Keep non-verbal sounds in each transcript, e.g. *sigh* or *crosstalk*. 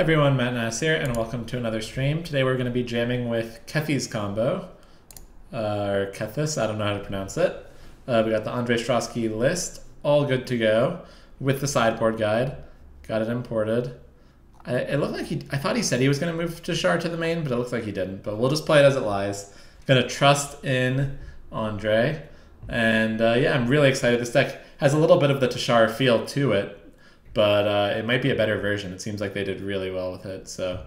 everyone, Matt Nass here, and welcome to another stream. Today we're going to be jamming with Kethy's combo, uh, or Kethis, I don't know how to pronounce it. Uh, we got the Andre Strosky list, all good to go, with the sideboard guide. Got it imported. I, it looked like he, I thought he said he was going to move Teshar to the main, but it looks like he didn't. But we'll just play it as it lies. Gonna trust in Andre. And uh, yeah, I'm really excited. This deck has a little bit of the Teshar feel to it, but uh, it might be a better version. It seems like they did really well with it. So,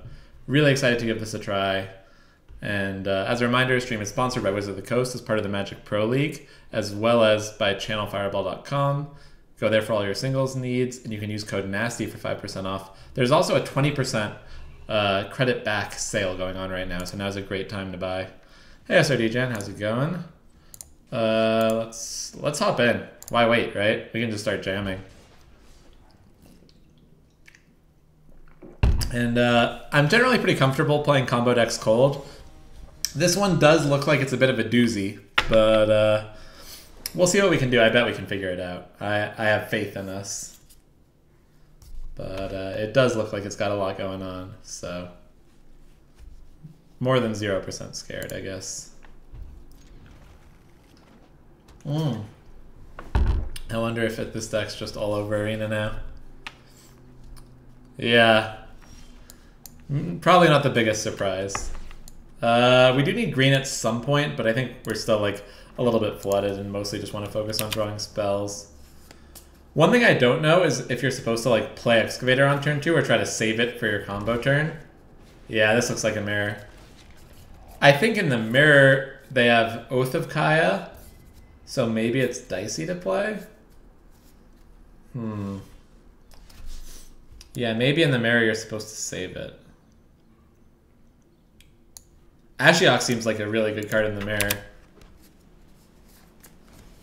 really excited to give this a try. And uh, as a reminder, stream is sponsored by Wizard of the Coast as part of the Magic Pro League, as well as by ChannelFireball.com. Go there for all your singles needs, and you can use code NASTY for 5% off. There's also a 20% uh, credit back sale going on right now, so now's a great time to buy. Hey, SRD how's it going? Uh, let's let's hop in. Why wait, right? We can just start jamming. And uh, I'm generally pretty comfortable playing combo decks cold. This one does look like it's a bit of a doozy, but uh, we'll see what we can do. I bet we can figure it out. I, I have faith in us. But uh, it does look like it's got a lot going on, so... More than 0% scared, I guess. Hmm. I wonder if it, this deck's just all over Arena now. Yeah, Mm, probably not the biggest surprise. Uh, we do need green at some point, but I think we're still like a little bit flooded and mostly just want to focus on drawing spells. One thing I don't know is if you're supposed to like play Excavator on turn 2 or try to save it for your combo turn. Yeah, this looks like a mirror. I think in the mirror they have Oath of Kaya, so maybe it's dicey to play? Hmm. Yeah, maybe in the mirror you're supposed to save it. Ashiok seems like a really good card in the mirror.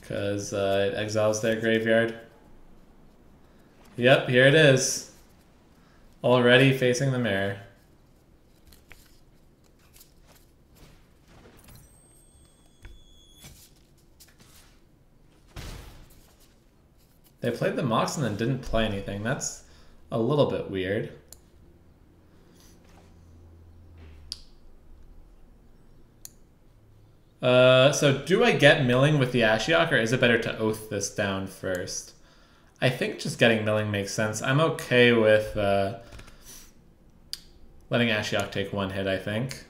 Because uh, it exiles their graveyard. Yep, here it is. Already facing the mirror. They played the Mox and then didn't play anything. That's a little bit weird. Uh, so do I get milling with the Ashiok, or is it better to oath this down first? I think just getting milling makes sense. I'm okay with uh, letting Ashiok take one hit, I think.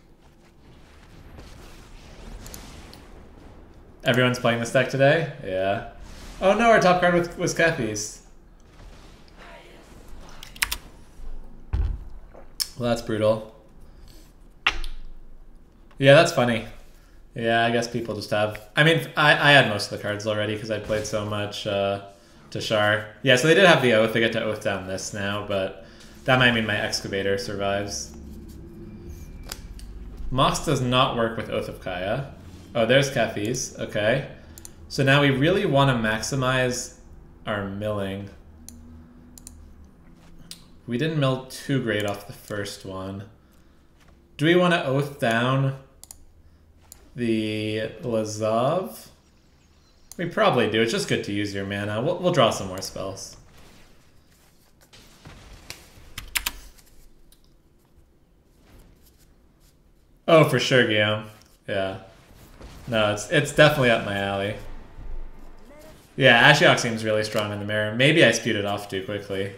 Everyone's playing this deck today? Yeah. Oh no, our top card was, was Kethy's. Well, that's brutal. Yeah, that's funny. Yeah, I guess people just have. I mean, I, I had most of the cards already because I played so much uh, Teshar. Yeah, so they did have the Oath. They get to Oath down this now, but that might mean my Excavator survives. Mox does not work with Oath of Kaya. Oh, there's Kethy's. Okay. So now we really want to maximize our milling. We didn't mill too great off the first one. Do we want to Oath down the Lazav. We probably do. It's just good to use your mana. We'll, we'll draw some more spells. Oh, for sure, Guillaume. Yeah. No, it's it's definitely up my alley. Yeah, Ashiok seems really strong in the mirror. Maybe I spewed it off too quickly.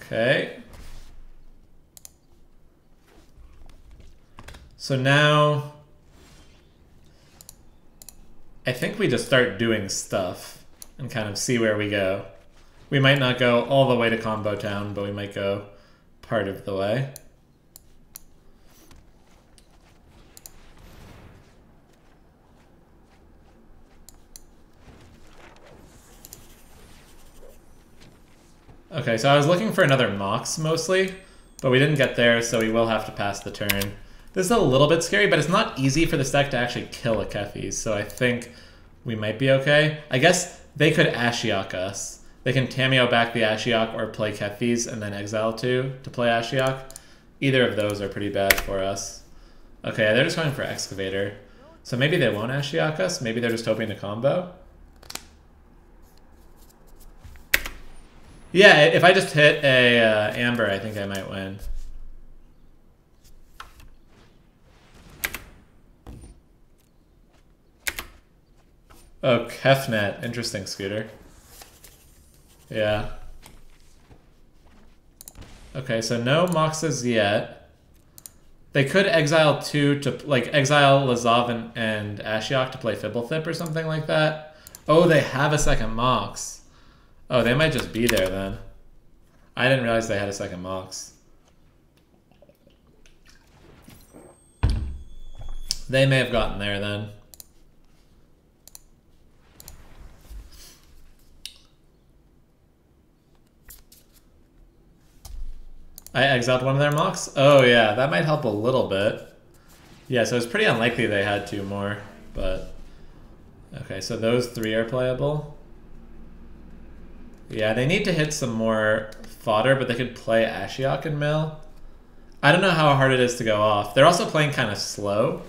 Okay. So now I think we just start doing stuff and kind of see where we go. We might not go all the way to Combo Town, but we might go part of the way. Okay, so I was looking for another Mox mostly, but we didn't get there, so we will have to pass the turn. This is a little bit scary, but it's not easy for this deck to actually kill a Kethis, so I think we might be okay. I guess they could Ashiok us. They can Tamiyo back the Ashiok or play Kethis and then exile two to play Ashiok. Either of those are pretty bad for us. Okay, they're just going for Excavator. So maybe they won't Ashiok us. Maybe they're just hoping to combo. Yeah, if I just hit a uh, Amber, I think I might win. Oh, Kefnet. Interesting, Scooter. Yeah. Okay, so no Moxes yet. They could exile two to, like, exile Lazav and, and Ashiok to play Fblthp or something like that. Oh, they have a second Mox. Oh, they might just be there then. I didn't realize they had a second Mox. They may have gotten there then. I exiled one of their Mox? Oh yeah, that might help a little bit. Yeah, so it's pretty unlikely they had two more, but... Okay, so those three are playable. Yeah, they need to hit some more fodder, but they could play Ashiok and Mill. I don't know how hard it is to go off. They're also playing kind of slow,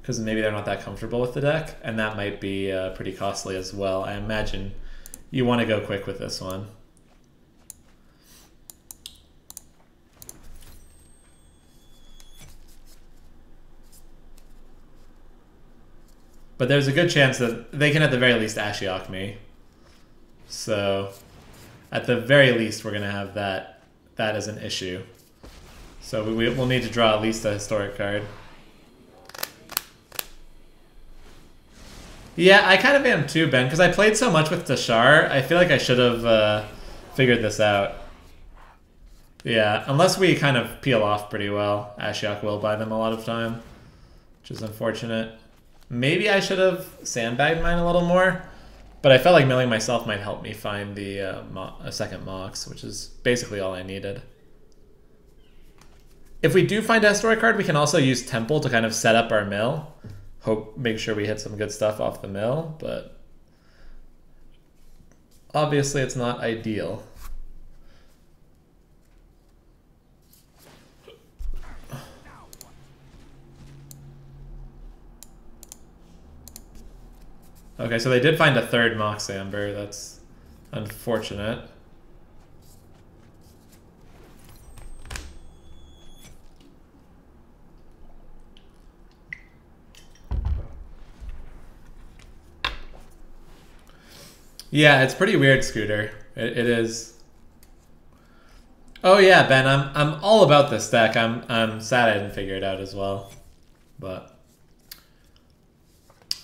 because maybe they're not that comfortable with the deck, and that might be uh, pretty costly as well. I imagine you want to go quick with this one. But there's a good chance that they can at the very least Ashiok me. So at the very least we're gonna have that that as an issue. So we, we'll need to draw at least a historic card. Yeah, I kind of am too, Ben, because I played so much with Teshar, I feel like I should have uh, figured this out. Yeah, unless we kind of peel off pretty well, Ashiok will buy them a lot of time, which is unfortunate. Maybe I should have sandbagged mine a little more, but I felt like milling myself might help me find the uh, a second Mox, which is basically all I needed. If we do find a historic card, we can also use Temple to kind of set up our mill. Hope make sure we hit some good stuff off the mill, but obviously it's not ideal. Okay, so they did find a third Mox Amber. That's unfortunate. Yeah, it's pretty weird, Scooter. It, it is. Oh yeah, Ben, I'm I'm all about this deck. I'm I'm sad I didn't figure it out as well, but.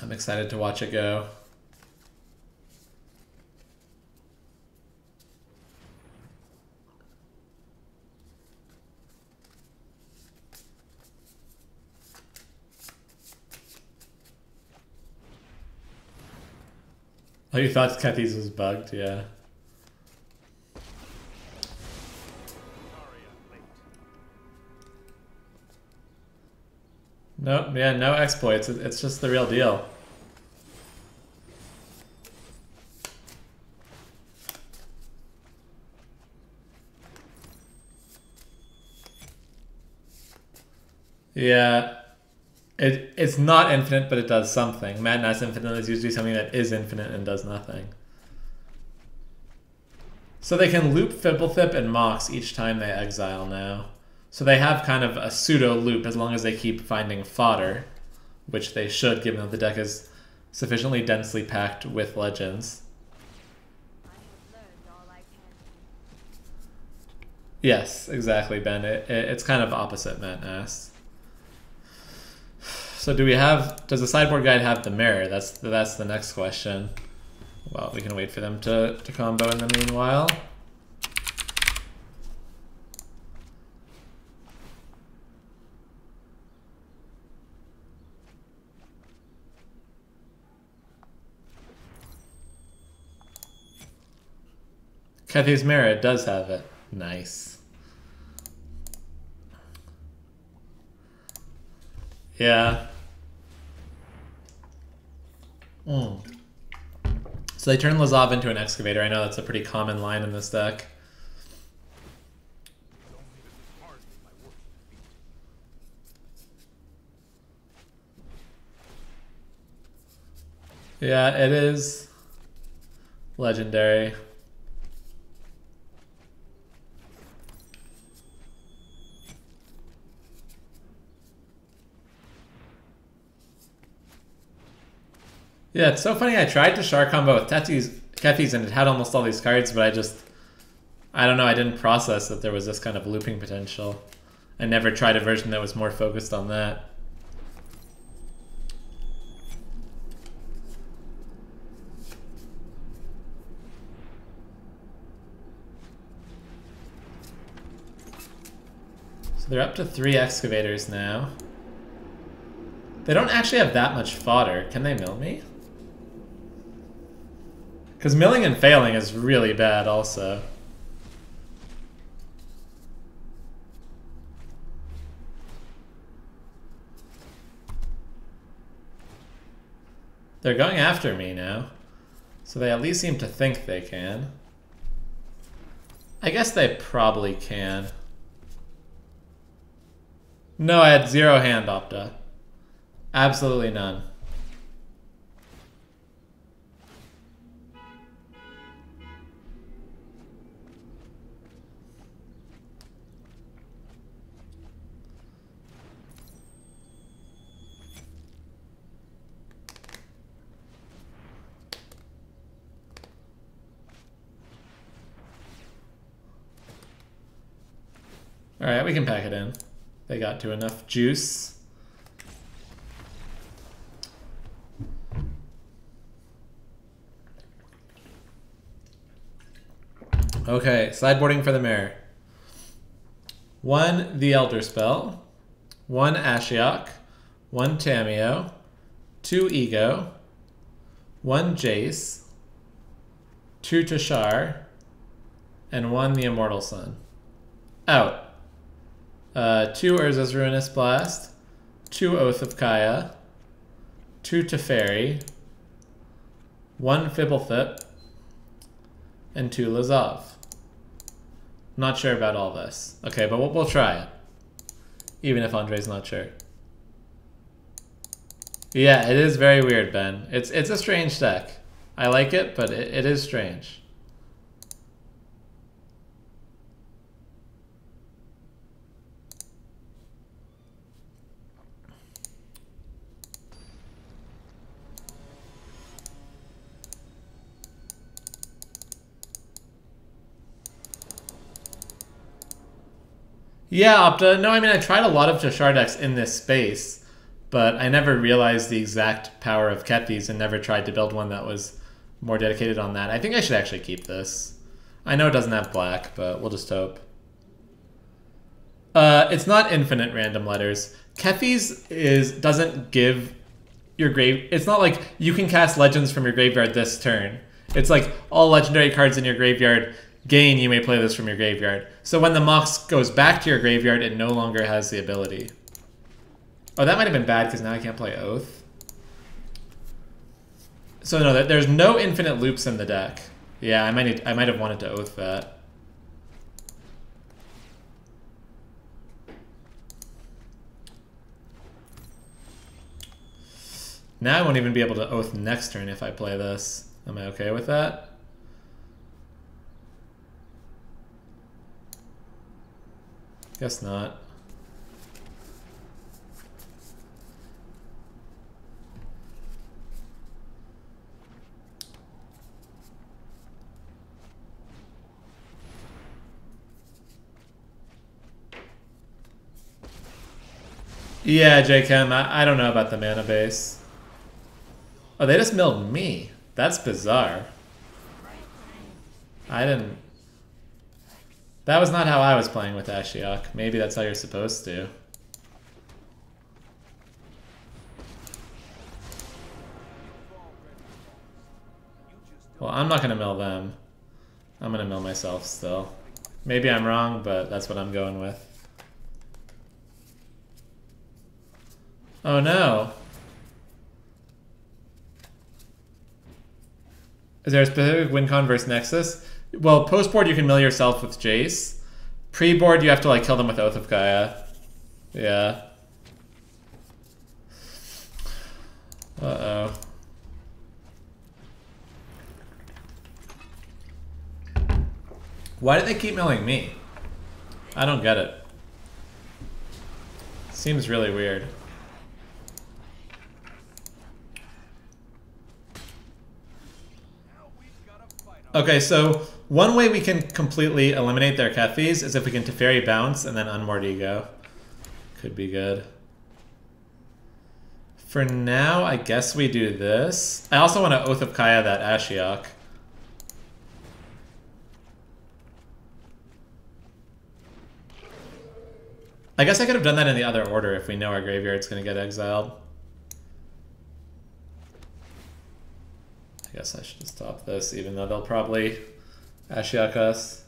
I'm excited to watch it go. Oh, you thought Kethis was bugged? Yeah. No, yeah, no exploits. It's just the real deal. Yeah. It, it's not infinite, but it does something. Matt Nass infinite is usually something that is infinite and does nothing. So they can loop Fblthp and Mox each time they exile now. So they have kind of a pseudo loop as long as they keep finding fodder, which they should given that the deck is sufficiently densely packed with legends. Yes, exactly, Ben. It, it, it's kind of opposite Matt asked. So do we have, does the sideboard guide have the mirror? That's, that's the next question. Well, we can wait for them to, to combo in the meanwhile. Kethis Mirror, does have it. Nice. Yeah. Mm. So they turn Lazav into an excavator. I know that's a pretty common line in this deck. Yeah, it is legendary. Yeah, it's so funny. I tried to Char combo with Tethy's, Kethis and it had almost all these cards, but I just... I don't know, I didn't process that there was this kind of looping potential. I never tried a version that was more focused on that. So they're up to three excavators now. They don't actually have that much fodder. Can they mill me? Because milling and failing is really bad also. They're going after me now. So they at least seem to think they can. I guess they probably can. No, I had zero hand opta. Absolutely none. Alright, we can pack it in. They got to enough juice. Okay, sideboarding for the mayor. One The Elder Spell, one Ashiok, one Tamiyo, two Ego, one Jace, two Teshar, and one The Immortal Sun. Out. Uh, two Urza's Ruinous Blast, two Oath of Kaya, two Teferi, one Fblthp, and two Lazav. Not sure about all this. Okay, but we'll, we'll try it. Even if Andre's not sure. Yeah, it is very weird, Ben. It's it's a strange deck. I like it, but it, it is strange. Yeah, Opta. No, I mean, I tried a lot of Teshar decks in this space, but I never realized the exact power of Kethis and never tried to build one that was more dedicated on that. I think I should actually keep this. I know it doesn't have black, but we'll just hope. Uh, it's not infinite random letters. Kethis is doesn't give your grave. It's not like you can cast legends from your graveyard this turn. It's like all legendary cards in your graveyard gain, you may play this from your graveyard. So when the Mox goes back to your graveyard, it no longer has the ability. Oh, that might have been bad because now I can't play Oath. So no, there's no infinite loops in the deck. Yeah, I might need, I might have wanted to Oath that. Now I won't even be able to Oath next turn if I play this. Am I okay with that? Guess not. Yeah, JChem, I, I don't know about the mana base. Oh, they just milled me. That's bizarre. I didn't... That was not how I was playing with Ashiok. Maybe that's how you're supposed to. Well, I'm not going to mill them. I'm going to mill myself still. Maybe I'm wrong, but that's what I'm going with. Oh no. Is there a specific win con versus Nexus? Well, post board you can mill yourself with Jace. Pre board you have to like kill them with Oath of Kaya. Yeah. Uh oh. Why do they keep milling me? I don't get it. Seems really weird. Okay, so one way we can completely eliminate their Kethis is if we can Teferi bounce and then Unmoored Ego. Could be good. For now, I guess we do this. I also want to Oath of Kaya that Ashiok. I guess I could have done that in the other order if we know our graveyard's going to get exiled. I guess I should stop this, even though they'll probably Ashiok us.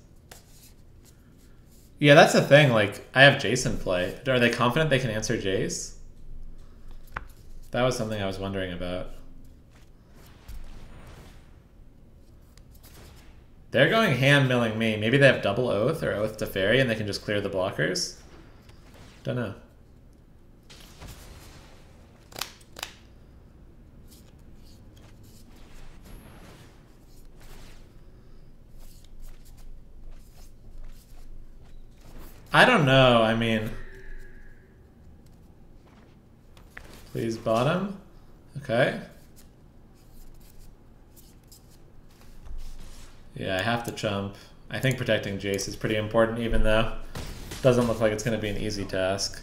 Yeah, that's the thing. Like, I have Jason play. Are they confident they can answer Jace? That was something I was wondering about. They're going hand milling me. Maybe they have double Oath or Oath Teferi and they can just clear the blockers. Don't know. I don't know. I mean, please bottom. Okay. Yeah, I have to chump. I think protecting Jace is pretty important, even though it doesn't look like it's going to be an easy task.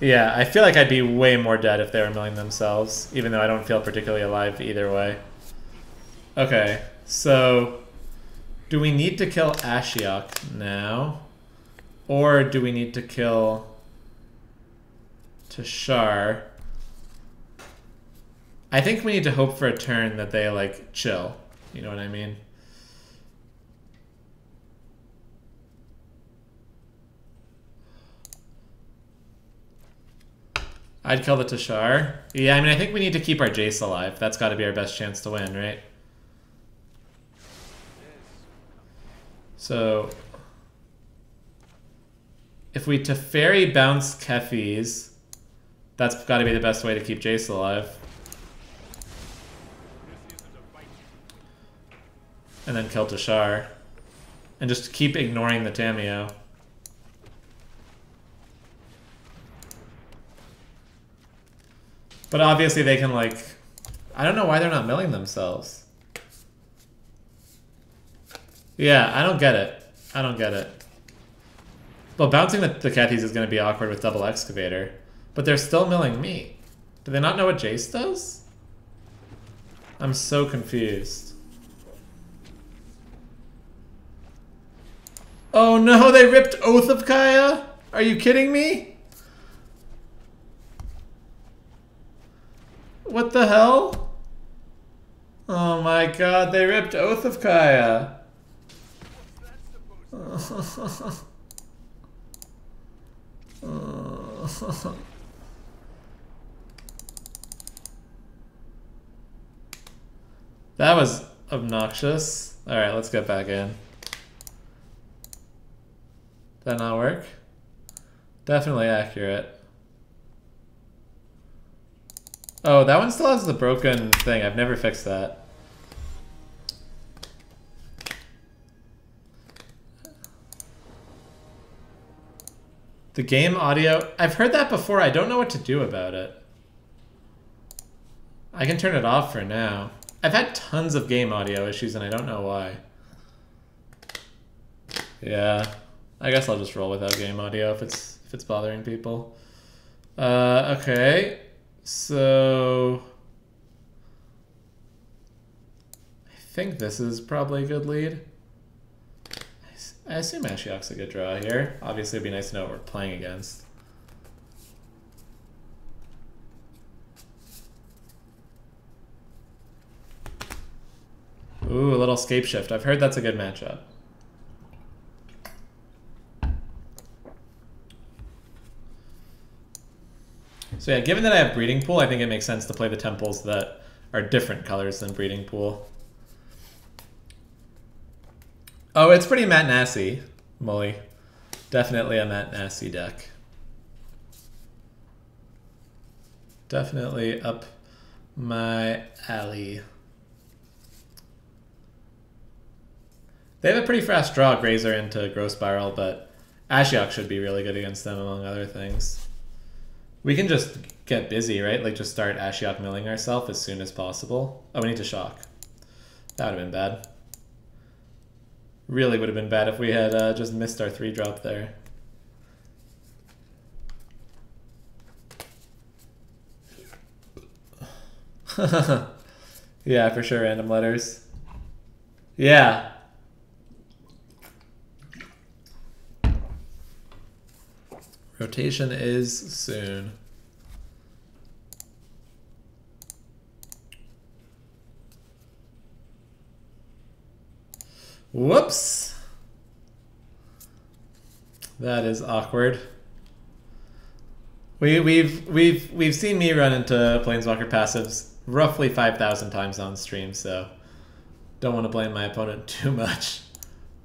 Yeah, I feel like I'd be way more dead if they were milling themselves, even though I don't feel particularly alive either way. Okay, so do we need to kill Ashiok now? Or do we need to kill Teshar? I think we need to hope for a turn that they, like, chill. You know what I mean? I'd kill the Teshar. Yeah, I mean, I think we need to keep our Jace alive. That's got to be our best chance to win, right? So... If we Teferi bounce Kethis, that's got to be the best way to keep Jace alive. And then kill Teshar. And just keep ignoring the Tamiyo. But obviously they can like... I don't know why they're not milling themselves. Yeah, I don't get it. I don't get it. Well, bouncing the, the Kethis is going to be awkward with double excavator. But they're still milling me. Do they not know what Jace does? I'm so confused. Oh no, they ripped Oath of Kaya? Are you kidding me? What the hell? Oh my god, they ripped Oath of Kaya. *laughs* that was obnoxious. Alright, let's get back in. That not work? Definitely accurate. Oh, that one still has the broken thing. I've never fixed that. The game audio, I've heard that before. I don't know what to do about it. I can turn it off for now. I've had tons of game audio issues and I don't know why. Yeah, I guess I'll just roll without game audio if it's if it's bothering people. Uh, okay. So I think this is probably a good lead. I assume Ashiok's a good draw here. Obviously, it'd be nice to know what we're playing against. Ooh, a little Scapeshift. I've heard that's a good matchup. So yeah, given that I have Breeding Pool, I think it makes sense to play the temples that are different colors than Breeding Pool. Oh, it's pretty Matt Nassy, Molly. Definitely a Matt Nassy deck. Definitely up my alley. They have a pretty fast draw, Grazer into Growth Spiral, but Ashiok should be really good against them, among other things. We can just get busy, right? Like just start Ashiok milling ourselves as soon as possible. Oh, we need to shock. That would have been bad. Really would have been bad if we had uh, just missed our three drop there. *laughs* yeah, for sure, random letters. Yeah. Rotation is soon. Whoops. That is awkward. We, we've we've we've seen me run into planeswalker passives roughly five thousand times on stream, so don't want to blame my opponent *laughs* too much.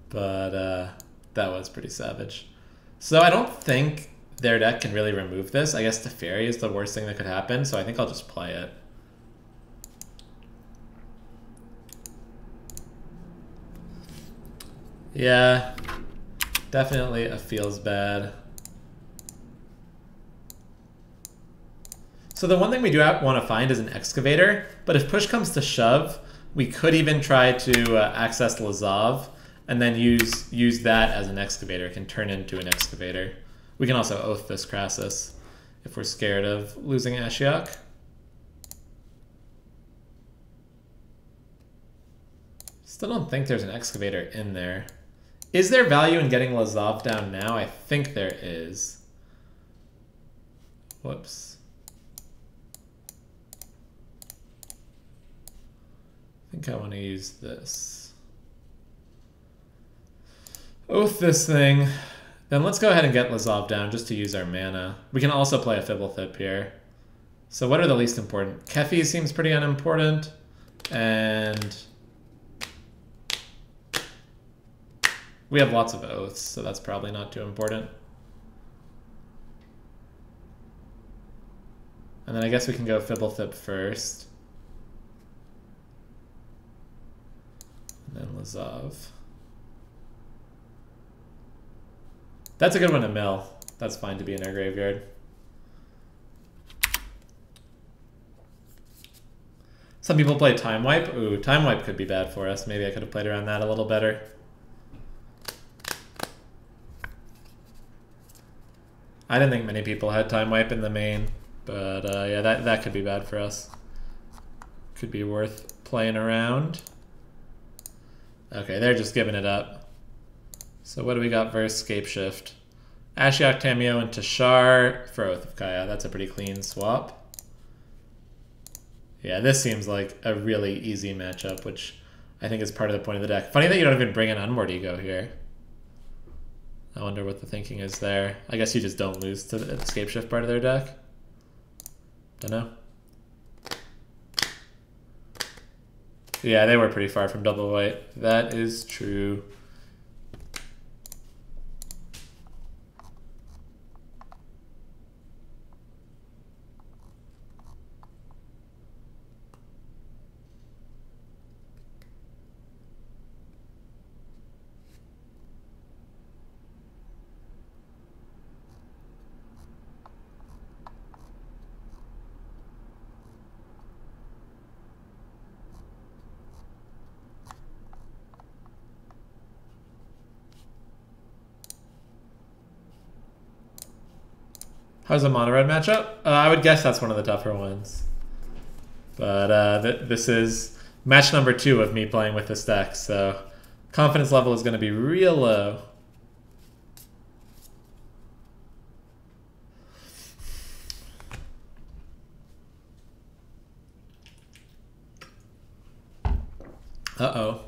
But uh, that was pretty savage. So I don't think their deck can really remove this. I guess the Teferi is the worst thing that could happen, so I think I'll just play it. Yeah, definitely a feels bad. So the one thing we do want to find is an excavator, but if push comes to shove, we could even try to uh, access Lazav and then use use that as an excavator. It can turn into an excavator. We can also oath this Crassus if we're scared of losing Ashiok. Still don't think there's an excavator in there. Is there value in getting Lazav down now? I think there is. Whoops. I think I want to use this. Oath this thing. Then let's go ahead and get Lazav down just to use our mana. We can also play a Fblthp here. So what are the least important? Kefi seems pretty unimportant. And We have lots of oaths, so that's probably not too important. And then I guess we can go Fblthp first. And then Lazav. That's a good one to mill. That's fine to be in our graveyard. Some people play Time Wipe. Ooh, Time Wipe could be bad for us. Maybe I could have played around that a little better. I didn't think many people had time wipe in the main, but uh, yeah, that, that could be bad for us. Could be worth playing around. Okay, they're just giving it up. So what do we got versus Scapeshift? Ashiok Tamiyo and Teshar for Oath of Kaya. That's a pretty clean swap. Yeah, this seems like a really easy matchup, which I think is part of the point of the deck. Funny that you don't even bring an Unmoored Ego here. I wonder what the thinking is there. I guess you just don't lose to the Scapeshift part of their deck. Don't know. Yeah, they were pretty far from double white. That is true. How's the mono red matchup? Uh, I would guess that's one of the tougher ones. But uh, th this is match number two of me playing with this deck, so confidence level is going to be real low. Uh-oh.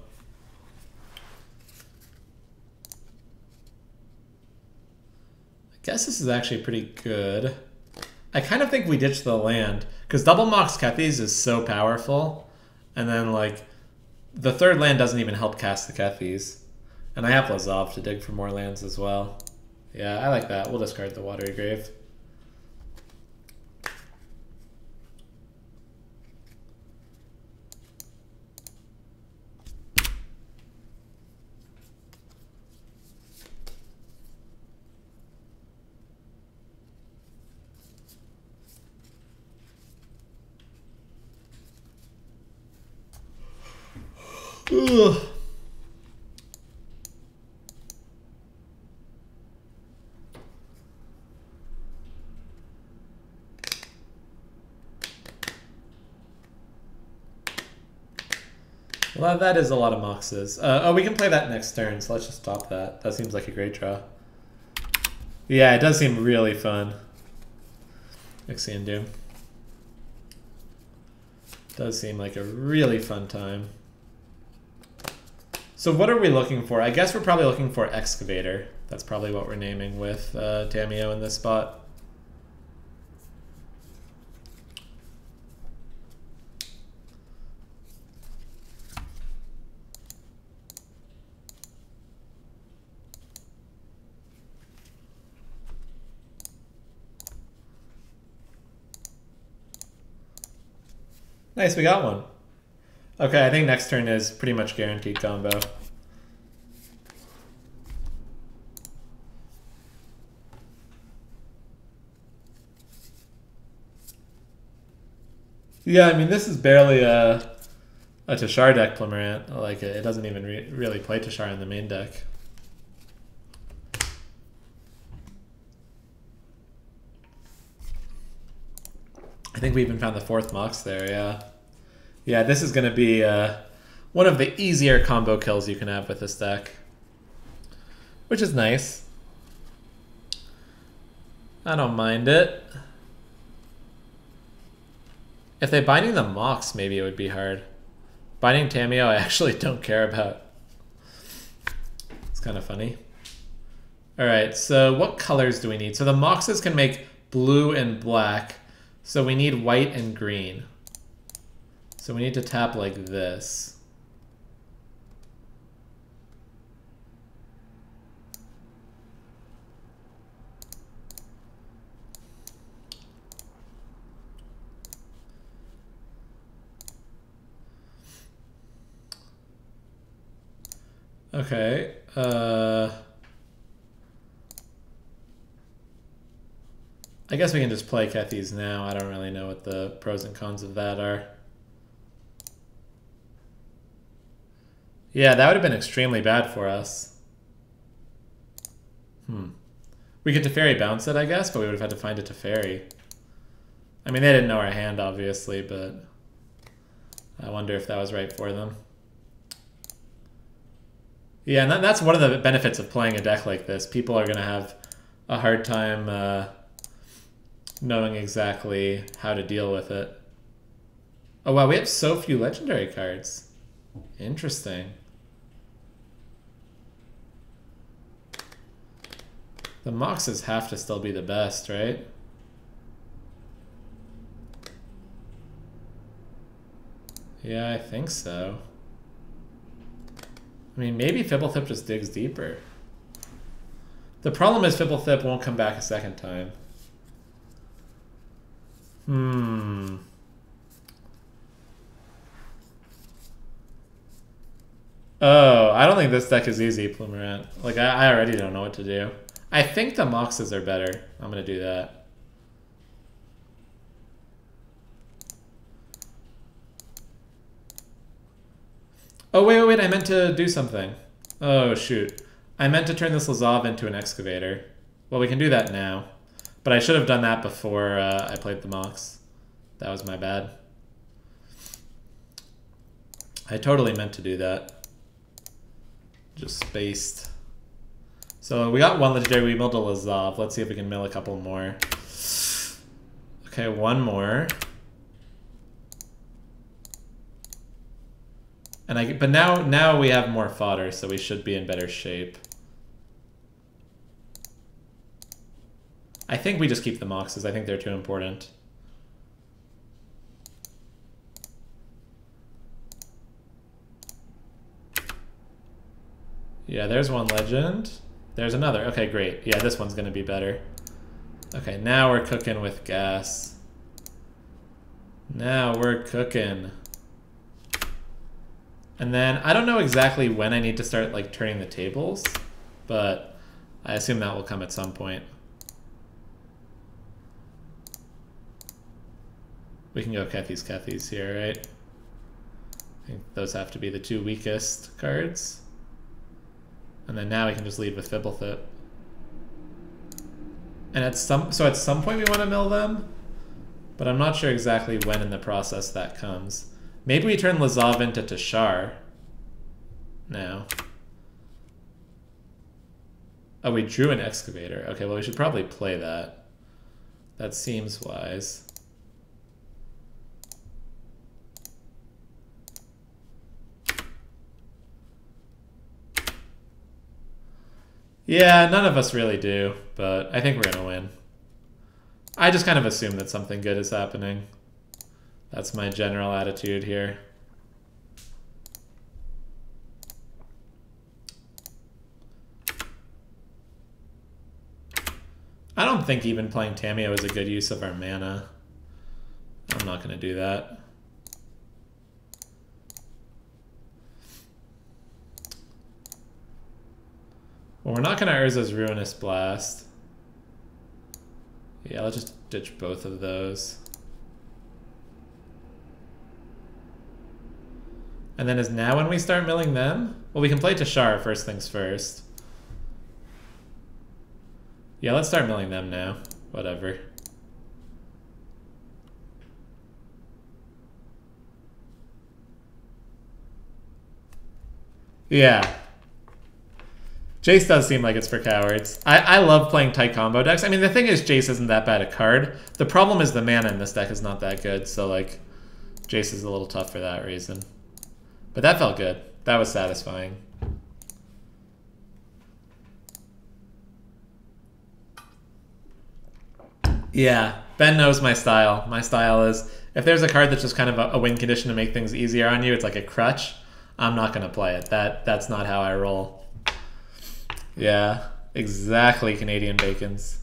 guess this is actually pretty good. I kind of think we ditched the land because double Mox Kethis is so powerful, and then like the third land doesn't even help cast the Kethis, and I have Lazav to dig for more lands as well. Yeah, I like that. We'll discard the Watery Grave. Ugh. Well, that is a lot of moxes. Uh, oh, we can play that next turn, so let's just stop that. That seems like a great draw. Yeah, it does seem really fun. Ixion Doom. Does seem like a really fun time. So what are we looking for? I guess we're probably looking for Excavator. That's probably what we're naming with uh, Tamiyo in this spot. Nice, we got one. Okay, I think next turn is pretty much guaranteed combo. Yeah, I mean, this is barely a, a Teshar deck, Plimerant. Like, it, it doesn't even re really play Teshar in the main deck. I think we even found the fourth Mox there, yeah. Yeah, this is going to be uh, one of the easier combo kills you can have with this deck. Which is nice. I don't mind it. If they binding the Mox, maybe it would be hard. Binding Tamiyo, I *laughs* actually don't care about. It's kind of funny. All right, so what colors do we need? So the Moxes can make blue and black. So we need white and green. So we need to tap like this. Okay. Uh, I guess we can just play Kethis now. I don't really know what the pros and cons of that are. Yeah, that would have been extremely bad for us. Hmm. We could Teferi bounce it, I guess, but we would have had to find a Teferi. I mean, they didn't know our hand, obviously, but I wonder if that was right for them. Yeah, and that, that's one of the benefits of playing a deck like this. People are going to have a hard time uh, knowing exactly how to deal with it. Oh, wow, we have so few legendary cards. Interesting. The Moxes have to still be the best, right? Yeah, I think so. I mean, maybe Fblthp just digs deeper. The problem is Fblthp won't come back a second time. Hmm. Oh, I don't think this deck is easy, Plumerant. Like, I, I already don't know what to do. I think the Moxes are better. I'm going to do that. Oh, wait, wait, wait, I meant to do something. Oh, shoot. I meant to turn this Lazav into an excavator. Well, we can do that now. But I should have done that before uh, I played the Mox. That was my bad. I totally meant to do that. Just spaced. So we got one legendary. We milled a Lazav. Let's see if we can mill a couple more. Okay, one more. And I, but now, now we have more fodder, so we should be in better shape. I think we just keep the Moxes. I think they're too important. Yeah, there's one legend. There's another. Okay, great. Yeah, this one's going to be better. Okay, now we're cooking with gas. Now we're cooking. And then I don't know exactly when I need to start like turning the tables, but I assume that will come at some point. We can go Kethis Kethis here, right? I think those have to be the two weakest cards. And then now we can just lead with Fblthp. And at some so at some point we want to mill them, but I'm not sure exactly when in the process that comes. Maybe we turn Lazav into Teshar now. Oh, we drew an excavator. Okay, well we should probably play that. That seems wise. Yeah, none of us really do, but I think we're going to win. I just kind of assume that something good is happening. That's my general attitude here. I don't think even playing Tamiyo is a good use of our mana. I'm not going to do that. Well, we're not going to Urza's Ruinous Blast. Yeah, let's just ditch both of those. And then is now when we start milling them? Well, we can play Teshar first things first. Yeah, let's start milling them now. Whatever. Yeah, Jace does seem like it's for cowards. I, I love playing tight combo decks. I mean, the thing is, Jace isn't that bad a card. The problem is the mana in this deck is not that good, so, like, Jace is a little tough for that reason. But that felt good. That was satisfying. Yeah, Ben knows my style. My style is, if there's a card that's just kind of a, a win condition to make things easier on you, it's like a crutch, I'm not going to play it. That That's not how I roll. Yeah, exactly. Canadian bacons.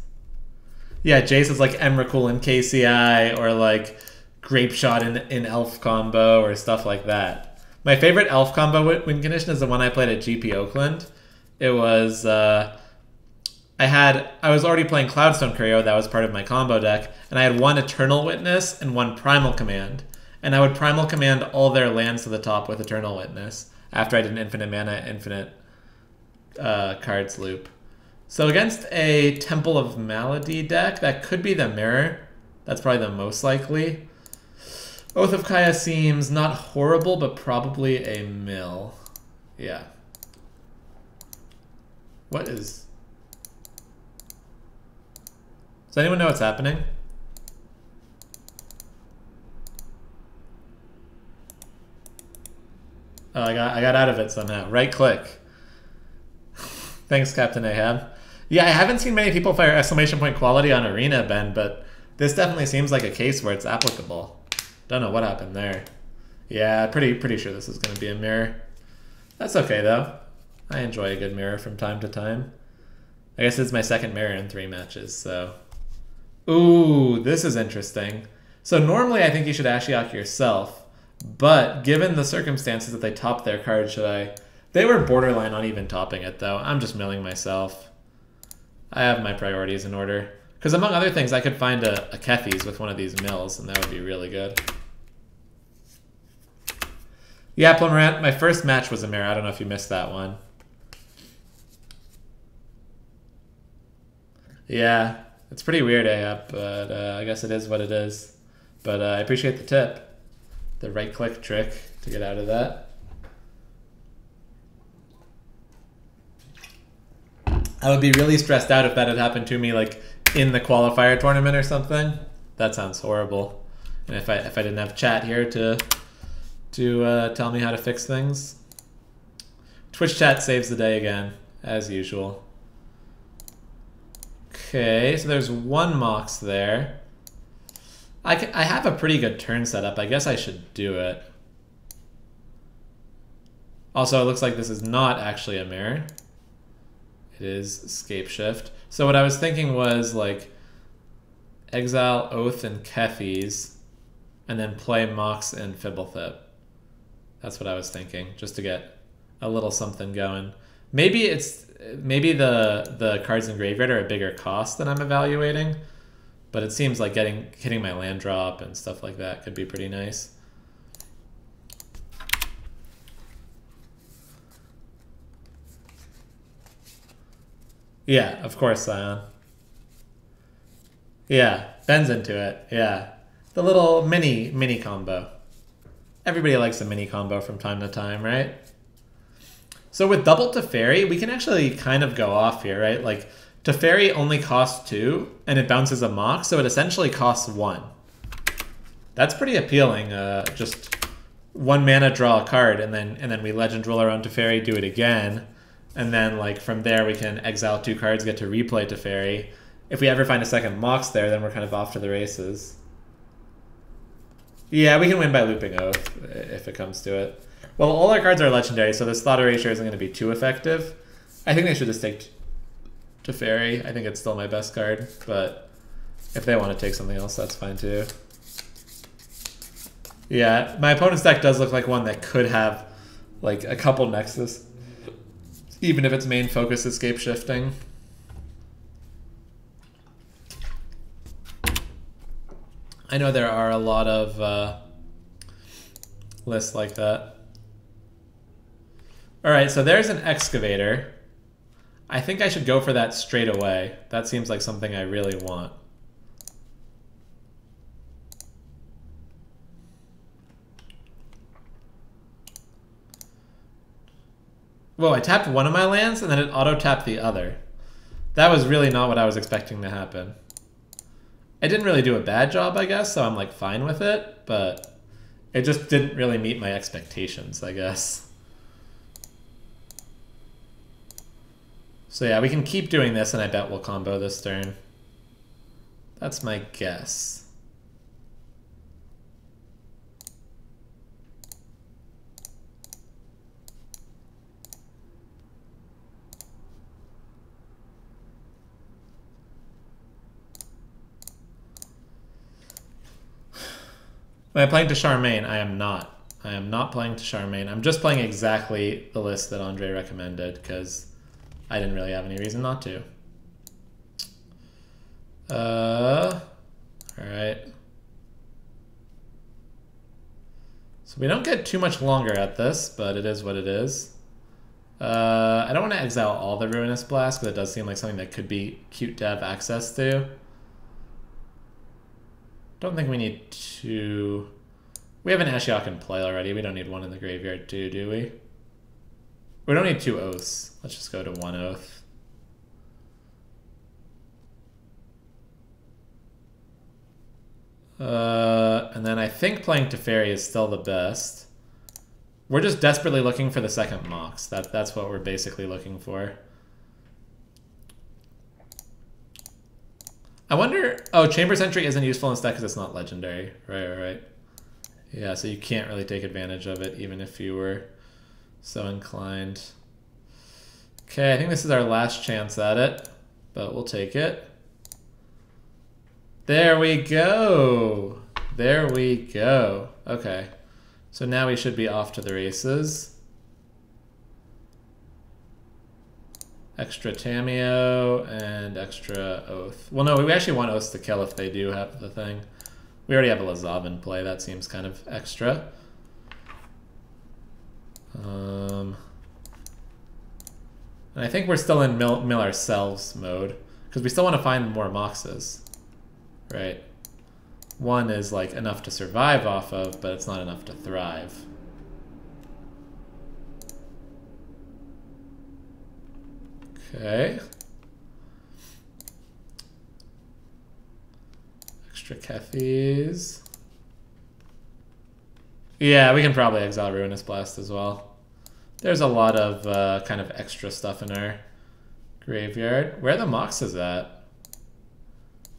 Yeah, Jace is like Emrakul in KCI or like Grapeshot in, in Elf combo or stuff like that. My favorite Elf combo win condition is the one I played at GP Oakland. It was uh, I had I was already playing Cloudstone Curio, that was part of my combo deck, and I had one Eternal Witness and one Primal Command. And I would Primal Command all their lands to the top with Eternal Witness after I did an infinite mana, infinite uh, cards loop. So against a Temple of Malady deck, that could be the Mirror. That's probably the most likely. Oath of Kaya seems not horrible, but probably a mill. Yeah. What is... Does anyone know what's happening? Oh, I got I got out of it somehow. Right click. Thanks, Captain Ahab. Yeah, I haven't seen many people fire exclamation point quality on Arena, Ben, but this definitely seems like a case where it's applicable. Don't know what happened there. Yeah, pretty pretty sure this is going to be a mirror. That's okay, though. I enjoy a good mirror from time to time. I guess it's my second mirror in three matches, so... Ooh, this is interesting. So normally I think you should Ashiok yourself, but given the circumstances that they top their card, should I they were borderline on even topping it, though. I'm just milling myself. I have my priorities in order. Because among other things, I could find a, a Kethis with one of these mills, and that would be really good. Yeah, Plummerant, my first match was a mirror. I don't know if you missed that one. Yeah, it's pretty weird, Ahab, but uh, I guess it is what it is. But uh, I appreciate the tip. The right-click trick to get out of that. I would be really stressed out if that had happened to me like in the qualifier tournament or something. That sounds horrible. And if I if I didn't have chat here to to uh, tell me how to fix things, Twitch chat saves the day again as usual. Okay, so there's one Mox there. I, can, I have a pretty good turn setup. I guess I should do it. Also, it looks like this is not actually a mirror. It is Scapeshift. So what I was thinking was like exile Oath and Kethis, and then play Mox and Fblthp. That's what I was thinking, just to get a little something going. Maybe it's maybe the the cards in graveyard are a bigger cost than I'm evaluating, but it seems like getting hitting my land drop and stuff like that could be pretty nice. Yeah, of course, Scion. Yeah, Ben's into it. Yeah. The little mini, mini combo. Everybody likes a mini combo from time to time, right? So with double Teferi, we can actually kind of go off here, right? Like, Teferi only costs two, and it bounces a Mox, so it essentially costs one. That's pretty appealing. Uh, just one mana, draw a card, and then and then we Legend roll around Teferi, do it again, and then like from there we can exile two cards, get to replay Teferi. If we ever find a second Mox there, then we're kind of off to the races. Yeah, we can win by looping Oath if it comes to it. Well, all our cards are legendary, so the slaughter ratio isn't going to be too effective. I think they should just take Teferi. I think it's still my best card, but if they want to take something else, that's fine too. Yeah, my opponent's deck does look like one that could have like a couple Nexus, even if its main focus is scape shifting. I know there are a lot of uh, lists like that. All right, so there's an excavator. I think I should go for that straight away. That seems like something I really want. Whoa, I tapped one of my lands and then it auto-tapped the other. That was really not what I was expecting to happen. I didn't really do a bad job, I guess, so I'm like fine with it, but it just didn't really meet my expectations, I guess. So yeah, we can keep doing this and I bet we'll combo this turn. That's my guess. Am I playing Teshar main? I am not. I am not playing Teshar main. I'm just playing exactly the list that Andre recommended because I didn't really have any reason not to. Uh, all right. So we don't get too much longer at this, but it is what it is. Uh, I don't want to exile all the Ruinous Blast, but it does seem like something that could be cute to have access to. Don't think we need two. We have an Ashiok in play already. We don't need one in the graveyard too, do we? We don't need two oaths. Let's just go to one oath. Uh, and then I think playing Teferi is still the best. We're just desperately looking for the second Mox. That, that's what we're basically looking for. I wonder... Oh, Chamber Sentry isn't useful in this deck because it's not legendary. Right, right, right. Yeah, so you can't really take advantage of it even if you were so inclined. Okay, I think this is our last chance at it, but we'll take it. There we go. There we go. Okay. So now we should be off to the races. Extra Tamiyo and extra Oath. Well, no, we actually want Oath to kill if they do have the thing. We already have a Lazav in play. That seems kind of extra. Um, and I think we're still in mill, mill ourselves mode because we still want to find more moxes, right? One is like enough to survive off of, but it's not enough to thrive. Okay. Extra Kethis. Yeah, we can probably exile Ruinous Blast as well. There's a lot of uh, kind of extra stuff in our graveyard. Where the Moxes at?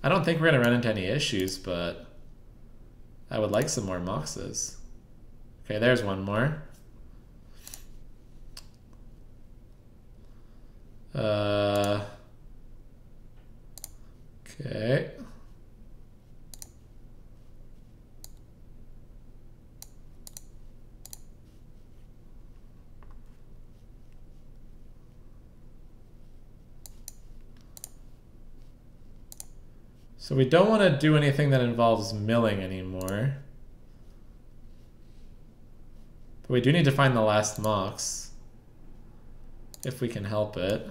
I don't think we're going to run into any issues, but I would like some more Moxes. Okay, there's one more. Okay. So we don't want to do anything that involves milling anymore. But we do need to find the last Mox if we can help it.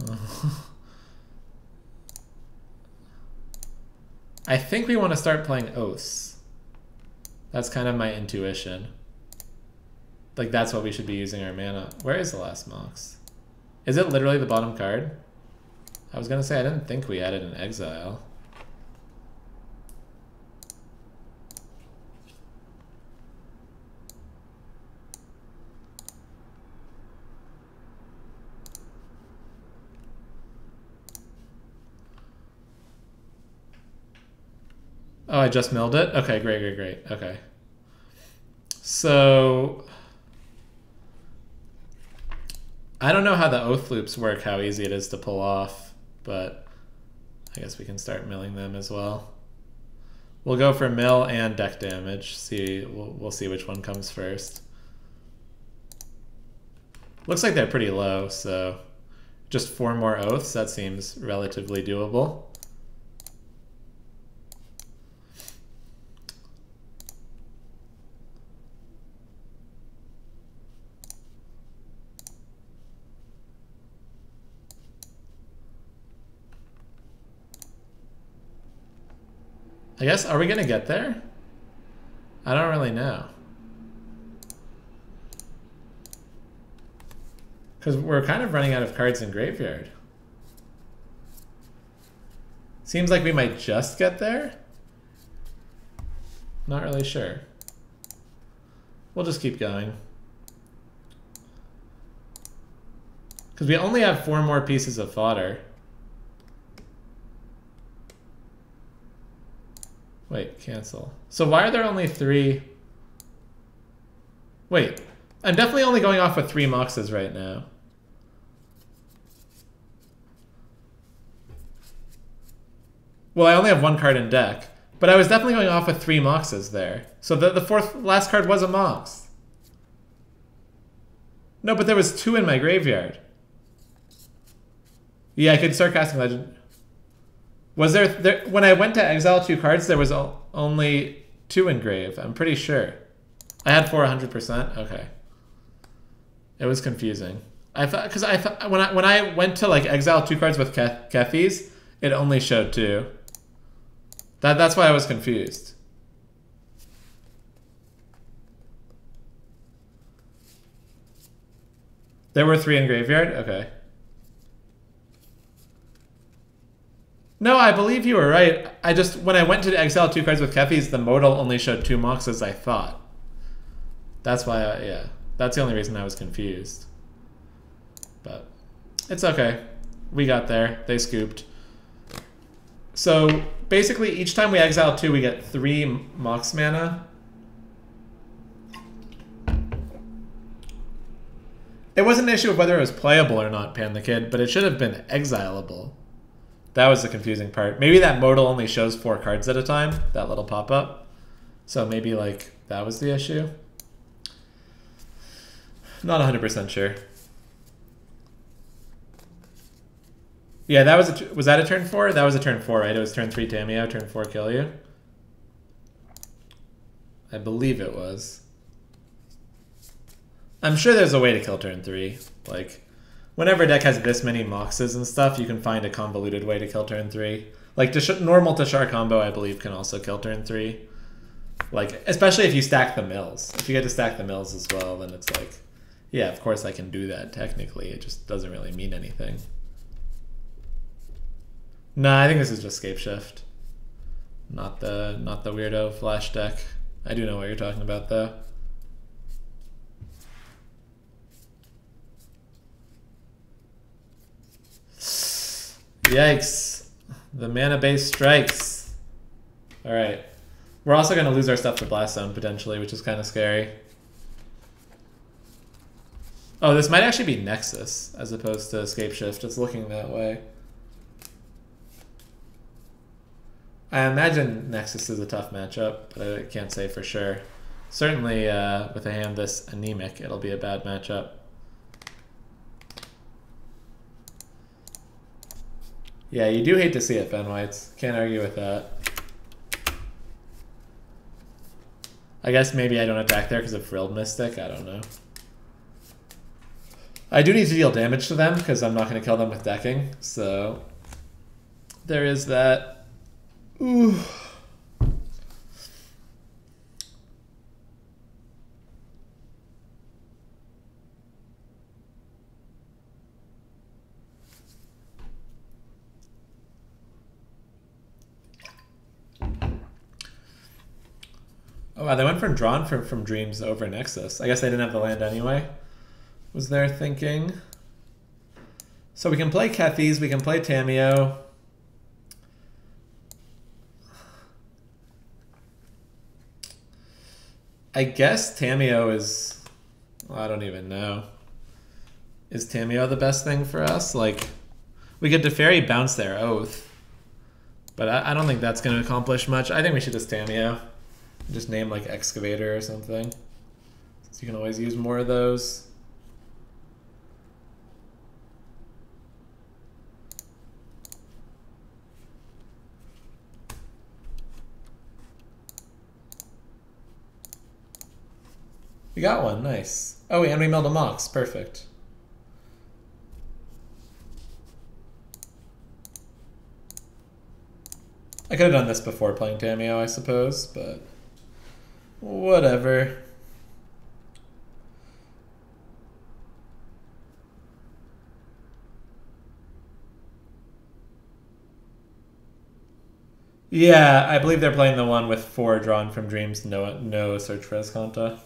*laughs* I think we want to start playing Oaths. That's kind of my intuition. Like, that's what we should be using our mana. Where is the last Mox? Is it literally the bottom card? I was going to say, I didn't think we added an exile. Oh, I just milled it? Okay, great, great, great. Okay. So... I don't know how the oath loops work, how easy it is to pull off, but I guess we can start milling them as well. We'll go for mill and deck damage. See, we'll, we'll see which one comes first. Looks like they're pretty low, so just four more oaths. That seems relatively doable. I guess, are we to get there? I don't really know. Because we're kind of running out of cards in Graveyard. Seems like we might just get there. Not really sure. We'll just keep going. Because we only have four more pieces of fodder. Wait, cancel. So why are there only three? Wait, I'm definitely only going off with three moxes right now. Well, I only have one card in deck, but I was definitely going off with three moxes there. So the, the fourth last card was a mox. No, but there was two in my graveyard. Yeah, I could start casting Legend. Was there, there when I went to exile two cards, there was only two engrave. I'm pretty sure. I had 400%. Okay. It was confusing. I thought because I thought when I when I went to like exile two cards with Kethis, it only showed two. That that's why I was confused. There were three in graveyard. Okay. No, I believe you were right. I just, when I went to exile two cards with Kethis, the modal only showed two moxes, I thought. That's why, I, yeah. That's the only reason I was confused. But it's okay. We got there. They scooped. So basically, each time we exile two, we get three mox mana. It wasn't an issue of whether it was playable or not, Pan the Kid, but it should have been exilable. That was the confusing part. Maybe that modal only shows four cards at a time, that little pop-up. So maybe like that was the issue. Not 100% sure. Yeah, that was a, was that a turn four? That was a turn four, right? It was turn three Tamiyo, turn four kill you. I believe it was. I'm sure there's a way to kill turn three. Like, whenever a deck has this many moxes and stuff, you can find a convoluted way to kill turn three. Like Tish normal Teshar combo, I believe, can also kill turn three. Like especially if you stack the mills. If you get to stack the mills as well, then it's like, yeah, of course I can do that. Technically, it just doesn't really mean anything. Nah, I think this is just Scapeshift. Not the not the weirdo flash deck. I do know what you're talking about though. Yikes. The mana base strikes. Alright. We're also going to lose our stuff to Blast Zone, potentially, which is kind of scary. Oh, this might actually be Nexus, as opposed to Scapeshift. It's looking that way. I imagine Nexus is a tough matchup, but I can't say for sure. Certainly, uh, with a hand this anemic, it'll be a bad matchup. Yeah, you do hate to see it, Ben Whites. Can't argue with that. I guess maybe I don't attack there because of Frilled Mystic. I don't know. I do need to deal damage to them because I'm not going to kill them with decking. So there is that. Ooh. Oh wow, they went from drawn from, from dreams over Nexus. I guess they didn't have the land anyway. Was their thinking. So we can play Kethis, we can play Tamiyo. I guess Tamiyo is well, I don't even know. Is Tamiyo the best thing for us? Like we could Teferi bounce their oath. But I, I don't think that's gonna accomplish much. I think we should just Tamiyo. Just name like excavator or something. So you can always use more of those. We got one, nice. Oh, and we milled a Mox, perfect. I could have done this before playing Tamiyo, I suppose, but whatever. Yeah, I believe they're playing the one with four drawn from dreams, no no search for Azcanta.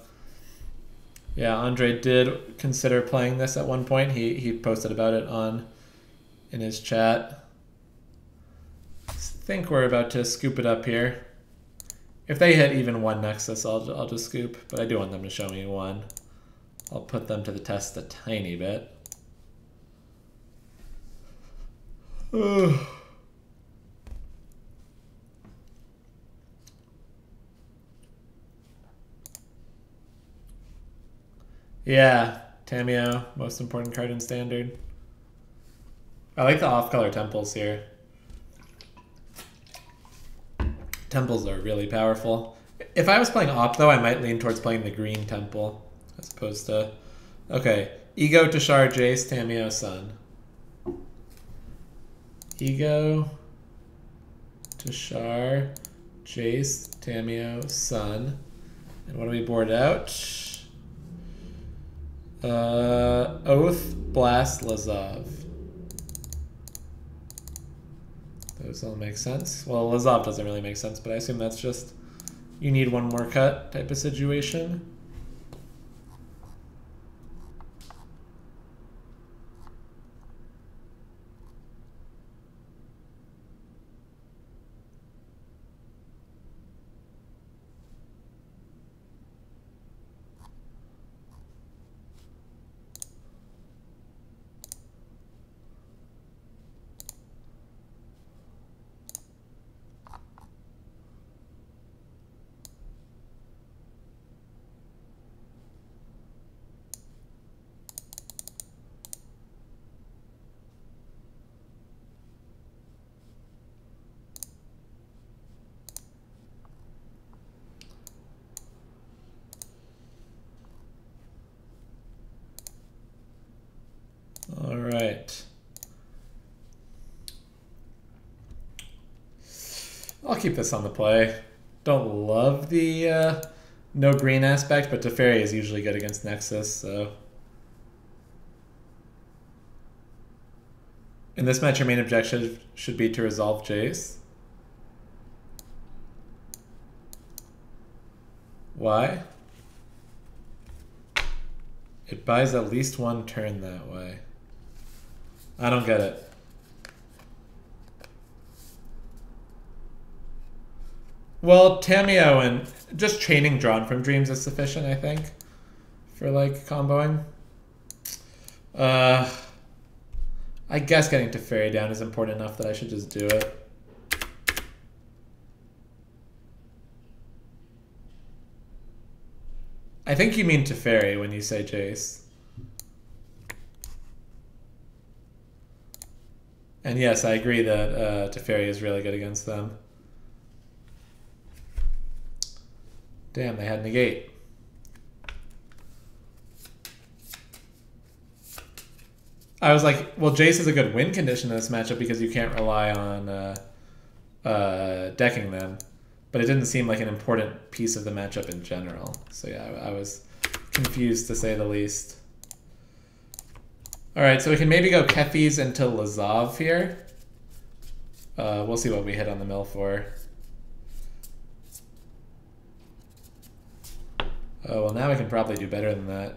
Yeah, Andre did consider playing this at one point. He he posted about it on in his chat. I think we're about to scoop it up here. If they hit even one Nexus, I'll, I'll just scoop, but I do want them to show me one. I'll put them to the test a tiny bit. *sighs* Yeah, Tamiyo, most important card in Standard. I like the off-color temples here. Temples are really powerful. If I was playing op, though, I might lean towards playing the green temple as opposed to... Okay, Ego, Teshar, Jace, Tamiyo, Sun. Ego, Teshar, Jace, Tamiyo, Sun. And what do we board out? Uh, Oath, Blast, Lazav. Those all make sense. Well, Lazav doesn't really make sense, but I assume that's just you need one more cut type of situation. All right. I'll keep this on the play. Don't love the uh, no green aspect, but Teferi is usually good against Nexus, so... In this match, your main objective should be to resolve Jace. Why? It buys at least one turn that way. I don't get it. Well, Tamiyo and just chaining drawn from dreams is sufficient, I think, for like comboing. Uh, I guess getting to fairy down is important enough that I should just do it. I think you mean Teferi when you say Jace. And yes, I agree that uh, Teferi is really good against them. Damn, they had negate. I was like, well, Jace is a good win condition in this matchup because you can't rely on uh, uh, decking them, but it didn't seem like an important piece of the matchup in general. So yeah, I, I was confused to say the least. All right, so we can maybe go Kethis into Lazav here. Uh, we'll see what we hit on the mill for. Oh, well now we can probably do better than that.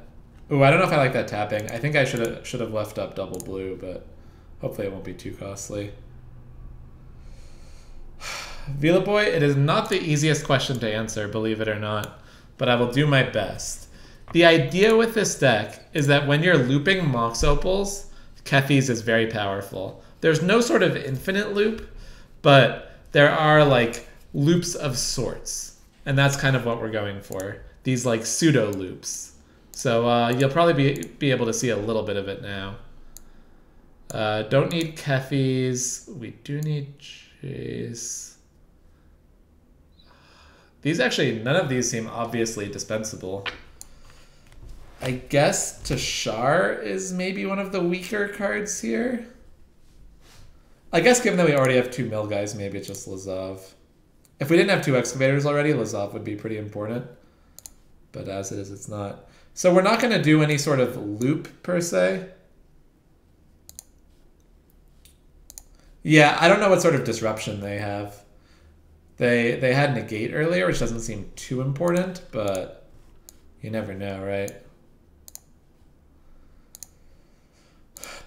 Ooh, I don't know if I like that tapping. I think I should have should have left up double blue, but hopefully it won't be too costly. *sighs* Vila Boy, it is not the easiest question to answer, believe it or not, but I will do my best. The idea with this deck is that when you're looping Mox Opals, Kethis is very powerful. There's no sort of infinite loop, but there are like loops of sorts. And that's kind of what we're going for. These like pseudo loops. So uh, you'll probably be, be able to see a little bit of it now. Uh, don't need Kethis. We do need Jace. These actually, none of these seem obviously dispensable. I guess Teshar is maybe one of the weaker cards here. I guess given that we already have two mill guys, maybe it's just Lazav. If we didn't have two excavators already, Lazav would be pretty important. But as it is, it's not. So we're not going to do any sort of loop, per se. Yeah, I don't know what sort of disruption they have. They they had negate earlier, which doesn't seem too important, but you never know, right?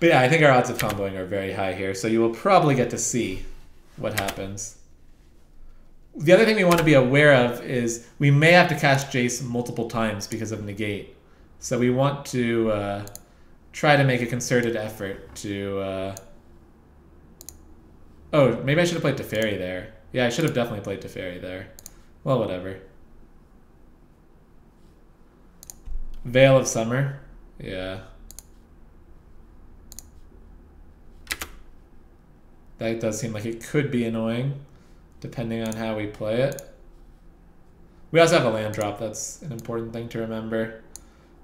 But yeah, I think our odds of comboing are very high here, so you will probably get to see what happens. The other thing we want to be aware of is we may have to cast Jace multiple times because of negate. So we want to uh, try to make a concerted effort to... Uh... Oh, maybe I should have played Teferi there. Yeah, I should have definitely played Teferi there. Well, whatever. Veil of Summer. Yeah. That does seem like it could be annoying, depending on how we play it. We also have a land drop, that's an important thing to remember.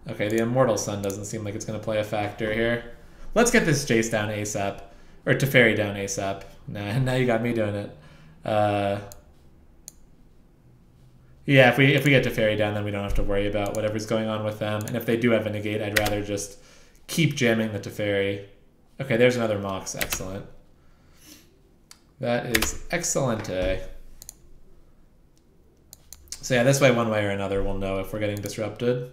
Okay, the Immortal Sun doesn't seem like it's going to play a factor here. Let's get this Jace down ASAP. Or Teferi down ASAP. Nah, *laughs* now you got me doing it. Uh, yeah, if we if we get Teferi down, then we don't have to worry about whatever's going on with them. And if they do have a negate, I'd rather just keep jamming the Teferi. Okay, there's another Mox. Excellent. That is excellent. Eh? So yeah, this way, one way or another, we'll know if we're getting disrupted.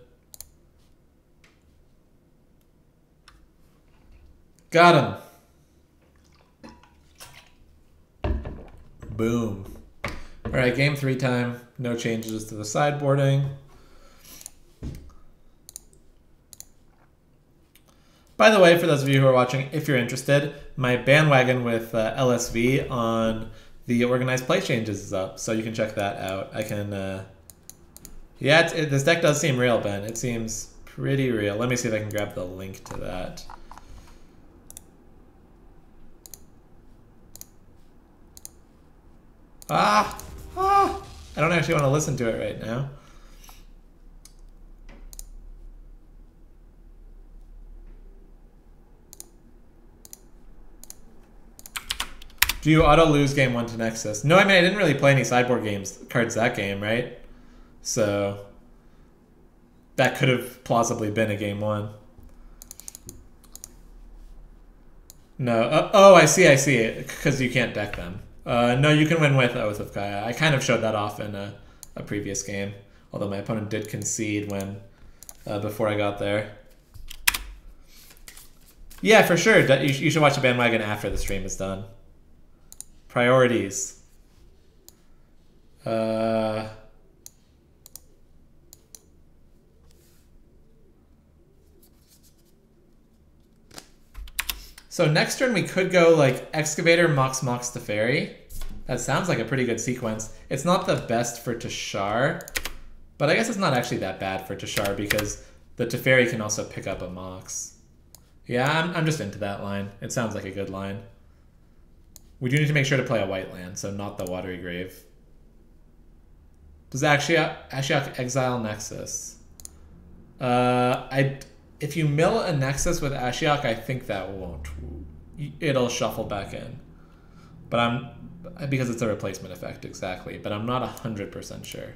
Got him. Boom. All right, game three time. No changes to the sideboarding. By the way, for those of you who are watching, if you're interested, my bandwagon with uh, LSV on the organized play changes is up, so you can check that out. I can, uh... yeah, it, this deck does seem real, Ben. It seems pretty real. Let me see if I can grab the link to that. Ah! Ah! I don't actually want to listen to it right now. Do you auto lose game one to Nexus? No, I mean I didn't really play any sideboard games cards that game, right? So that could have plausibly been a game one. No. Uh, oh, I see. I see it because you can't deck them. Uh, no, you can win with Oath of Kaya. I kind of showed that off in a, a previous game, although my opponent did concede when uh, before I got there. Yeah, for sure. You should watch the bandwagon after the stream is done. Priorities. Uh, so next turn we could go like Excavator, Mox, Mox, fairy. That sounds like a pretty good sequence. It's not the best for Teshar, but I guess it's not actually that bad for Teshar because the Teferi can also pick up a Mox. Yeah, I'm, I'm just into that line. It sounds like a good line. We do need to make sure to play a white land, so not the Watery Grave. Does Ashiok, Ashiok exile Nexus? Uh, I if you mill a Nexus with Ashiok, I think that won't. It'll shuffle back in. But I'm because it's a replacement effect exactly, but I'm not 100% sure.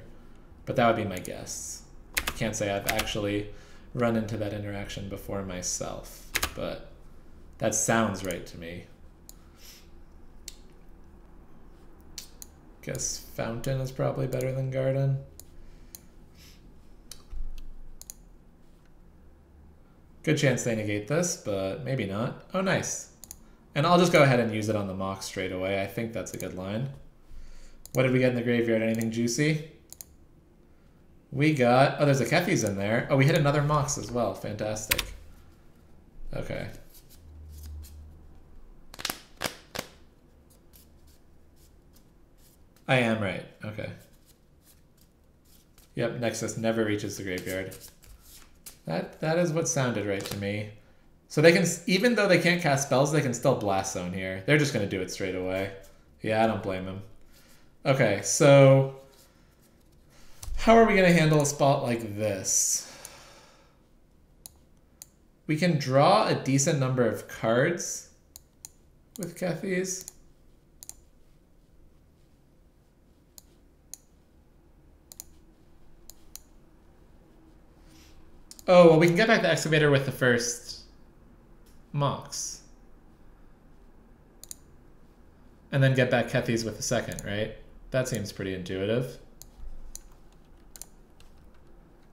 But that would be my guess. I can't say I've actually run into that interaction before myself, but that sounds right to me. Guess fountain is probably better than garden. Good chance they negate this, but maybe not. Oh, nice. And I'll just go ahead and use it on the mock straight away. I think that's a good line. What did we get in the graveyard? Anything juicy? We got... Oh, there's a Kethis in there. Oh, we hit another Mox as well. Fantastic. Okay. I am right. Okay. Yep, Nexus never reaches the graveyard. That that is what sounded right to me. So they can, even though they can't cast spells, they can still blast zone here. They're just going to do it straight away. Yeah, I don't blame them. Okay, so how are we going to handle a spot like this? We can draw a decent number of cards with Kethis. Oh, well, we can get back the excavator with the first Mox. And then get back Kethis with the second, right? That seems pretty intuitive.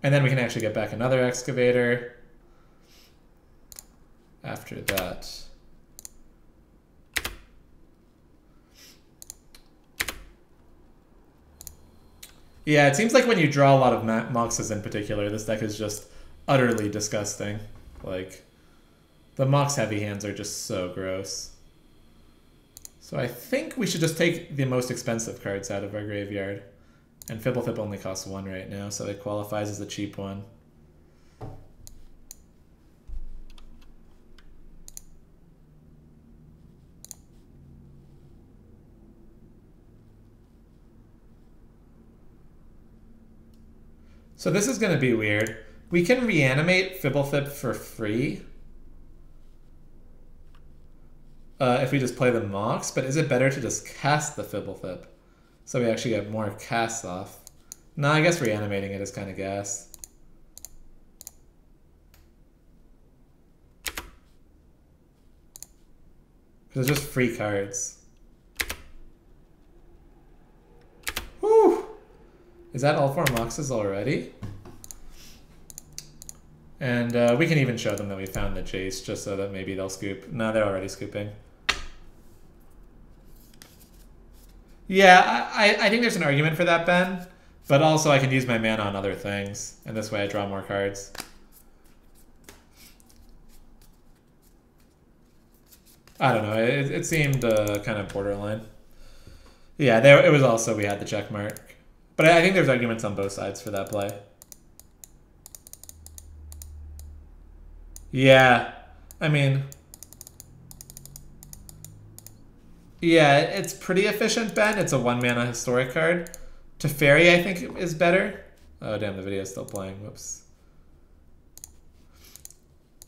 And then we can actually get back another excavator after that. Yeah, it seems like when you draw a lot of Moxes in particular, this deck is just utterly disgusting. Like, the Mox heavy hands are just so gross. So I think we should just take the most expensive cards out of our graveyard. And Fblthp only costs one right now, so it qualifies as a cheap one. So this is going to be weird. We can reanimate Fblthp for free. Uh, if we just play the Mox, but is it better to just cast the Fblthp? So we actually get more casts off. No, I guess reanimating it is kind of gas. Because it's just free cards. Whew! Is that all four Moxes already? And uh, we can even show them that we found the chase just so that maybe they'll scoop. No, they're already scooping. Yeah, I, I think there's an argument for that, Ben. But also I can use my mana on other things. And this way I draw more cards. I don't know. It, it seemed uh, kind of borderline. Yeah, there it was also we had the check mark. But I, I think there's arguments on both sides for that play. Yeah. I mean... Yeah, it's pretty efficient, Ben. It's a one mana historic card. Teferi, I think, is better. Oh damn, the video is still playing. Whoops.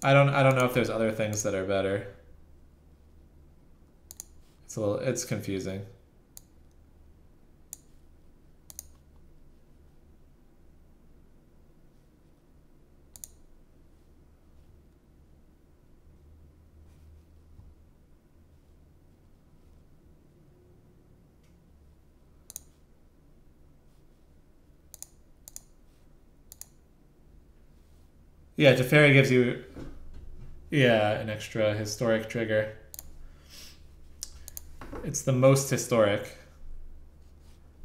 I don't I don't know if there's other things that are better. It's a little it's confusing. Yeah, Teferi gives you, yeah, an extra historic trigger. It's the most historic.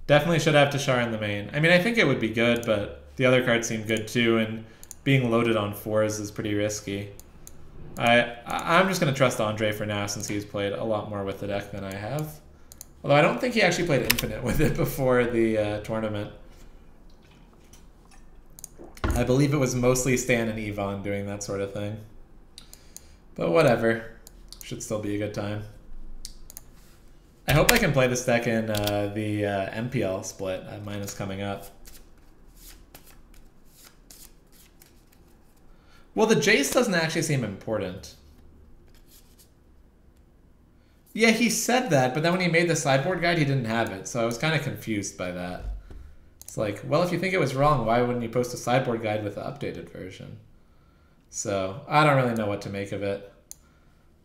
Definitely should have Teshar in the main. I mean, I think it would be good, but the other cards seem good too, and being loaded on fours is pretty risky. I, I'm just going to trust Andre for now since he's played a lot more with the deck than I have. Although I don't think he actually played Infinite *laughs* with it before the uh, tournament. I believe it was mostly Stan and Yvonne doing that sort of thing. But whatever. Should still be a good time. I hope I can play this deck in uh, the uh, MPL split. Uh, mine is coming up. Well, the Jace doesn't actually seem important. Yeah, he said that, but then when he made the sideboard guide, he didn't have it, so I was kind of confused by that. Like, well, if you think it was wrong, why wouldn't you post a sideboard guide with the updated version? So I don't really know what to make of it.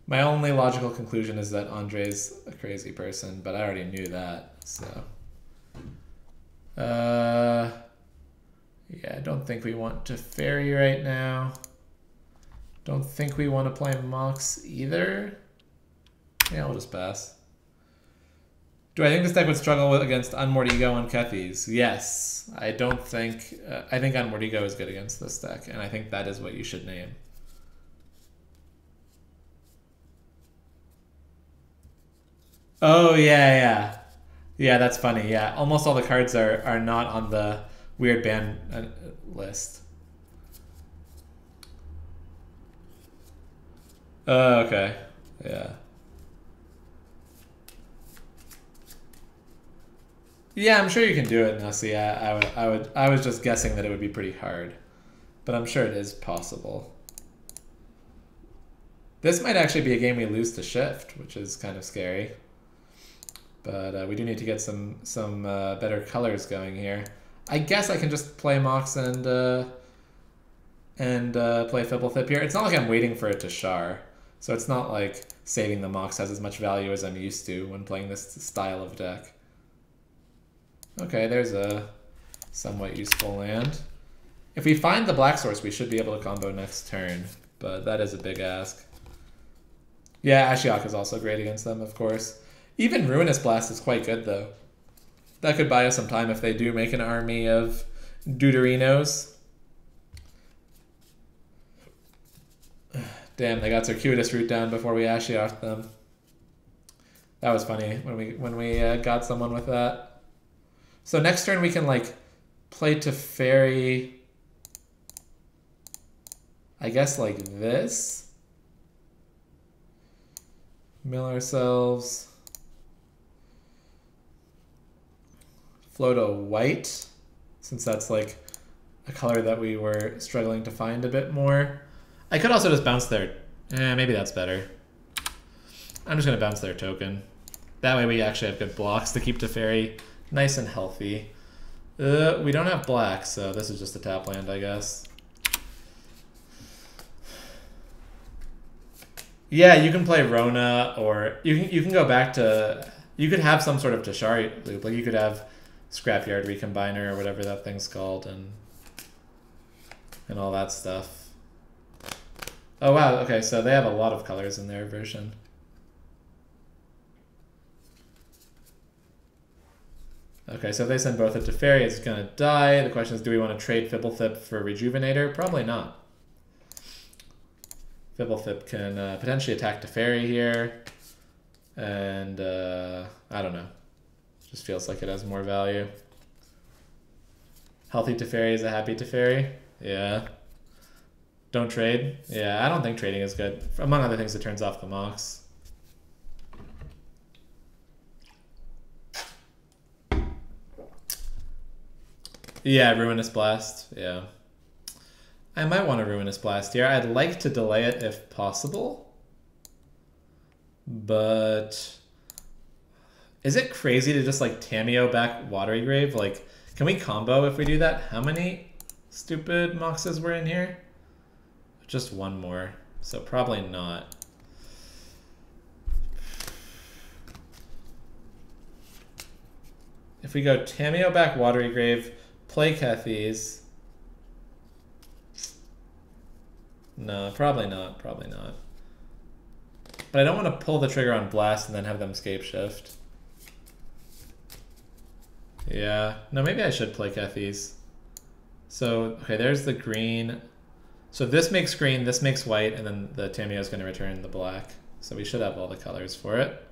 My only logical conclusion is that Andre's a crazy person, but I already knew that, so. Uh, yeah, I don't think we want Teferi right now. Don't think we want to play Mox either. Yeah, we'll just pass. Do I think this deck would struggle against Unmoored Ego and Kethis? Yes. I don't think... Uh, I think Unmoored Ego is good against this deck, and I think that is what you should name. Oh, yeah, yeah. Yeah, that's funny. Yeah, almost all the cards are, are not on the weird ban uh, list. Oh, okay. Yeah. Yeah, I'm sure you can do it, Nussie. I, I, would, I would, I was just guessing that it would be pretty hard, but I'm sure it is possible. This might actually be a game we lose to Shift, which is kind of scary. But uh, we do need to get some some uh, better colors going here. I guess I can just play Mox and uh, and uh, play Fblthp here. It's not like I'm waiting for it to Char, so it's not like saving the Mox has as much value as I'm used to when playing this style of deck. Okay, there's a somewhat useful land. If we find the black source, we should be able to combo next turn, but that is a big ask. Yeah, Ashiok is also great against them, of course. Even Ruinous Blast is quite good, though. That could buy us some time if they do make an army of Deuterinos. *sighs* Damn, they got Circuitous Route down before we Ashiok them. That was funny when we when we uh, got someone with that. So next turn we can like play to Teferi. I guess like this. Mill ourselves. Float a white, since that's like a color that we were struggling to find a bit more. I could also just bounce their... Eh, maybe that's better. I'm just going to bounce their token. That way we actually have good blocks to keep to Teferi nice and healthy. Uh, we don't have black, so this is just a tap land, I guess. Yeah, you can play Rona, or you can you can go back to you could have some sort of Tashari loop, like you could have Scrapyard Recombiner or whatever that thing's called, and and all that stuff. Oh wow, okay, so they have a lot of colors in their version. Okay, so if they send both up Teferi, it's going to die. The question is, do we want to trade Fblthp for Rejuvenator? Probably not. Fblthp can uh, potentially attack Teferi here. And, uh, I don't know. Just feels like it has more value. Healthy Teferi is a happy Teferi. Yeah. Don't trade. Yeah, I don't think trading is good. Among other things, it turns off the Mox. Yeah, Ruinous Blast. Yeah. I might want a Ruinous Blast here. I'd like to delay it if possible. But... Is it crazy to just, like, Tamiyo back Watery Grave? Like, can we combo if we do that? How many stupid Moxes were in here? Just one more. So probably not. If we go Tamiyo back Watery Grave Play Kethis. No, probably not. Probably not. But I don't want to pull the trigger on Blast and then have them Scapeshift. Yeah. No, maybe I should play Kethis. So, okay, there's the green. So this makes green, this makes white, and then the Tamiyo is going to return the black. So we should have all the colors for it.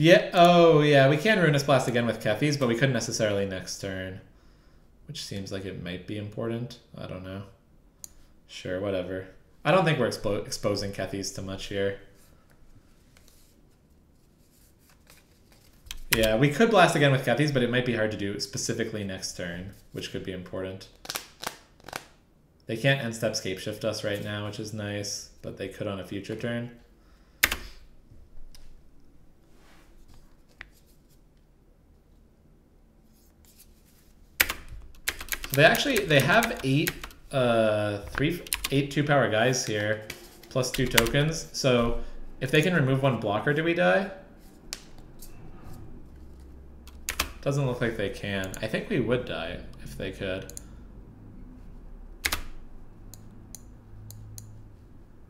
Yeah. Oh, yeah. We can Ruinous Blast again with Kethis, but we couldn't necessarily next turn. Which seems like it might be important. I don't know. Sure, whatever. I don't think we're expo exposing Kethis to much here. Yeah, we could blast again with Kethis, but it might be hard to do specifically next turn, which could be important. They can't end step Scapeshift us right now, which is nice, but they could on a future turn. They actually they have eight uh three eight two power guys here, plus two tokens. So if they can remove one blocker, do we die? Doesn't look like they can. I think we would die if they could.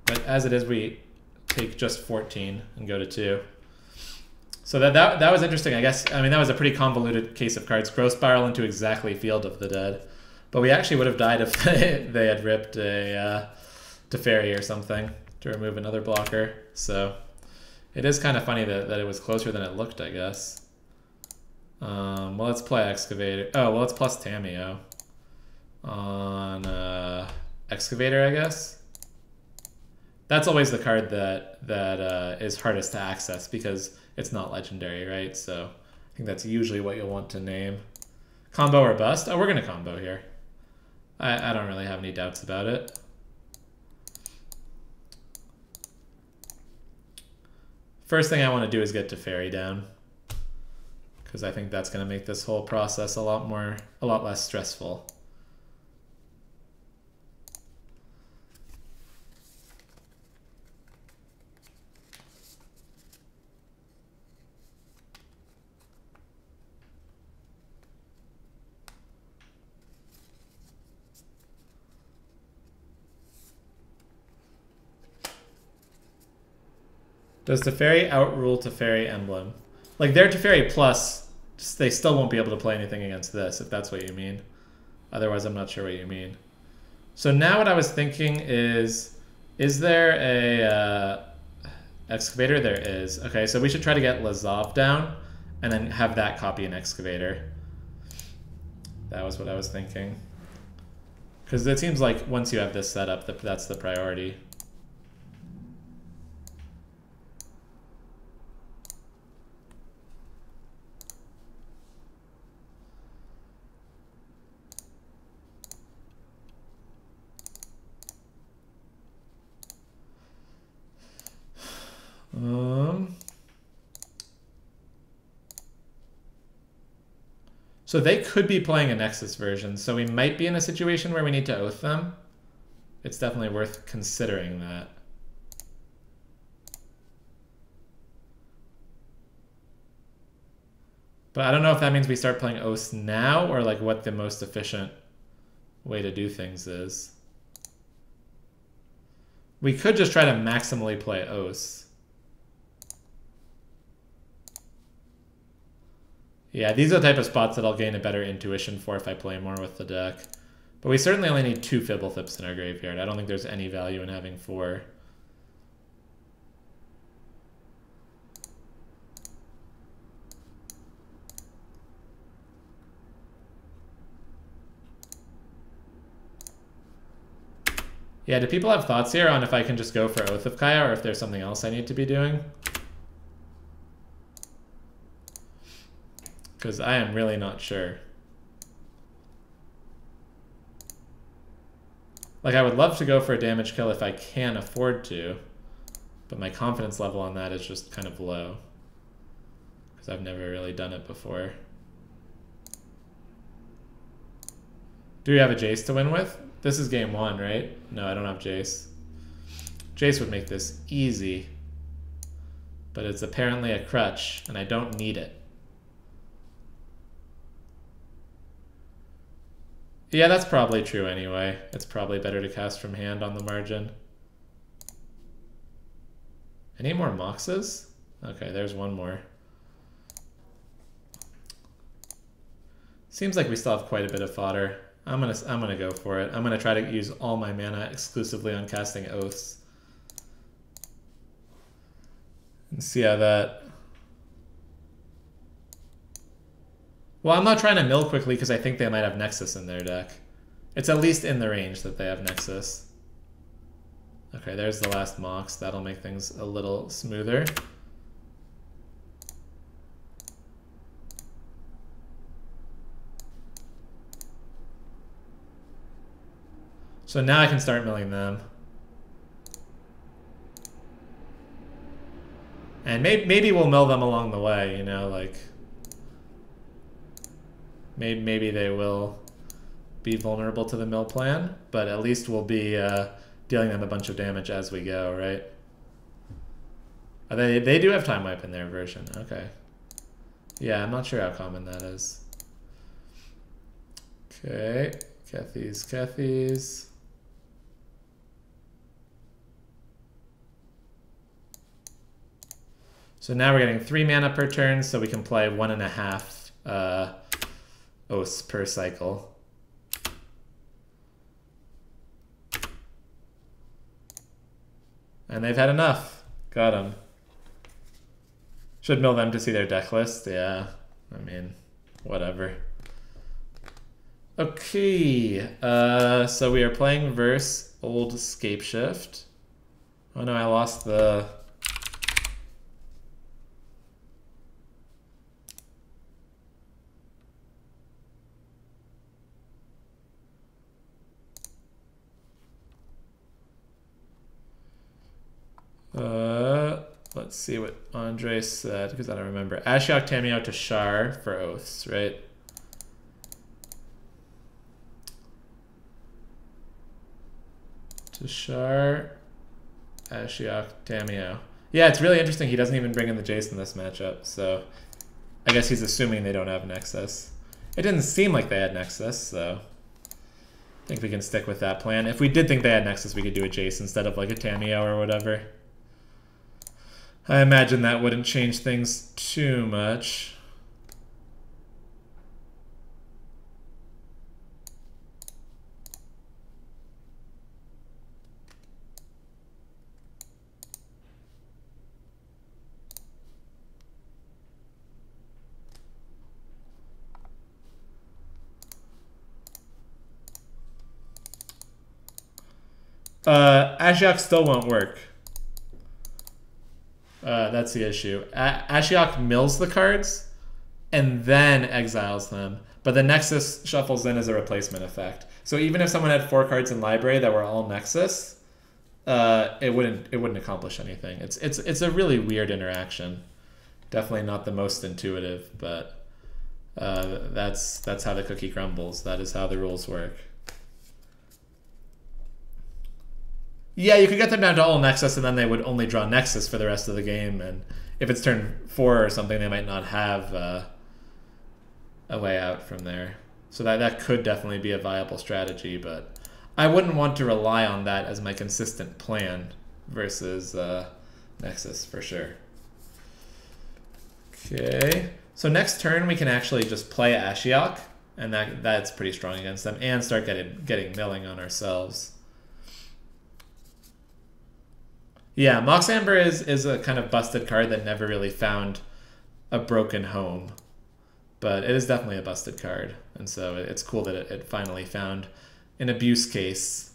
But as it is, we take just 14 and go to 2. So that, that, that was interesting, I guess. I mean, that was a pretty convoluted case of cards. Growth Spiral into exactly Field of the Dead. But we actually would have died if *laughs* they, they had ripped a uh, Teferi or something to remove another blocker. So it is kind of funny that, that it was closer than it looked, I guess. Um, well, let's play Excavator. Oh, well, it's plus Tamiyo on uh, Excavator, I guess. That's always the card that that uh, is hardest to access because it's not legendary, right? So I think that's usually what you'll want to name. Combo or bust? Oh, we're going to combo here. I, I don't really have any doubts about it. First thing I want to do is get Teferi down because I think that's going to make this whole process a lot more, a lot less stressful. Does Teferi outrule Teferi Emblem? Like their Teferi Plus, they still won't be able to play anything against this, if that's what you mean. Otherwise, I'm not sure what you mean. So now what I was thinking is, is there a uh, excavator? There is. Okay, so we should try to get Lazav down and then have that copy an excavator. That was what I was thinking. Because it seems like once you have this set up, that's the priority. Um, so they could be playing a Nexus version, so we might be in a situation where we need to oath them. It's definitely worth considering that. But I don't know if that means we start playing oaths now or like what the most efficient way to do things is. We could just try to maximally play oaths. Yeah, these are the type of spots that I'll gain a better intuition for if I play more with the deck. But we certainly only need two Fblthps in our graveyard. I don't think there's any value in having four. Yeah, do people have thoughts here on if I can just go for Oath of Kaya or if there's something else I need to be doing? Because I am really not sure. Like, I would love to go for a damage kill if I can afford to, but my confidence level on that is just kind of low. Because I've never really done it before. Do we have a Jace to win with? This is game one, right? No, I don't have Jace. Jace would make this easy, but it's apparently a crutch, and I don't need it. Yeah, that's probably true anyway. It's probably better to cast from hand on the margin. Any more Moxes? Okay, there's one more. Seems like we still have quite a bit of fodder. I'm gonna I'm gonna go for it. I'm gonna try to use all my mana exclusively on casting oaths. And see how that Well, I'm not trying to mill quickly because I think they might have Nexus in their deck. It's at least in the range that they have Nexus. Okay, there's the last Mox. That'll make things a little smoother. So now I can start milling them. And maybe, maybe we'll mill them along the way, you know, like... Maybe, maybe they will be vulnerable to the mill plan, but at least we'll be uh, dealing them a bunch of damage as we go, right? They, they do have time wipe in their version, okay. Yeah, I'm not sure how common that is. Okay, Kethis, Kethis. So now we're getting three mana per turn, so we can play one and a half uh, oaths per cycle. And they've had enough. Got them. Should mill them to see their deck list. Yeah, I mean, whatever. Okay, uh, so we are playing verse old Scapeshift. Oh no, I lost the Uh, let's see what Andre said, because I don't remember. Ashiok Tamiyo Teshar for oaths, right? Teshar, Ashiok Tamiyo. Yeah, it's really interesting. He doesn't even bring in the Jace in this matchup, so I guess he's assuming they don't have Nexus. It didn't seem like they had Nexus, so I think we can stick with that plan. If we did think they had Nexus, we could do a Jace instead of like a Tamiyo or whatever. I imagine that wouldn't change things too much. Uh, Ashiok still won't work. Uh, that's the issue. A- Ashiok mills the cards and then exiles them, but the Nexus shuffles in as a replacement effect. So even if someone had four cards in library that were all Nexus, uh, it wouldn't it wouldn't accomplish anything. It's it's it's a really weird interaction. Definitely not the most intuitive, but uh, that's that's how the cookie crumbles. That is how the rules work. Yeah, you could get them down to all Nexus, and then they would only draw Nexus for the rest of the game. And if it's turn four or something, they might not have uh, a way out from there. So that that could definitely be a viable strategy, but I wouldn't want to rely on that as my consistent plan versus uh, Nexus for sure. Okay, so next turn we can actually just play Ashiok, and that that's pretty strong against them, and start getting getting milling on ourselves. Yeah, Mox Amber is is a kind of busted card that never really found a broken home, but it is definitely a busted card, and so it's cool that it, it finally found an abuse case.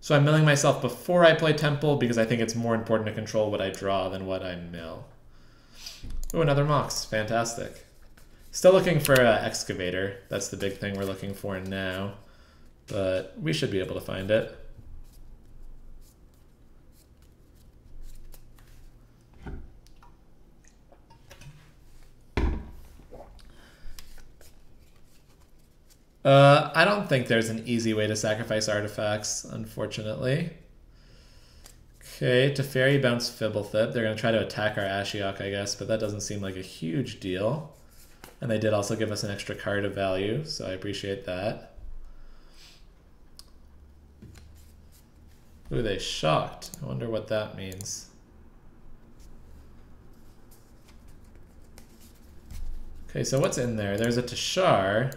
So I'm milling myself before I play Temple because I think it's more important to control what I draw than what I mill. Oh, another Mox. Fantastic. Still looking for an Excavator. That's the big thing we're looking for now. But we should be able to find it. Uh, I don't think there's an easy way to sacrifice artifacts, unfortunately. Okay, Teferi bounce Fblthp. They're going to try to attack our Ashiok, I guess, but that doesn't seem like a huge deal. And they did also give us an extra card of value, so I appreciate that. Ooh, they shocked. I wonder what that means. Okay, so what's in there? There's a Teshar.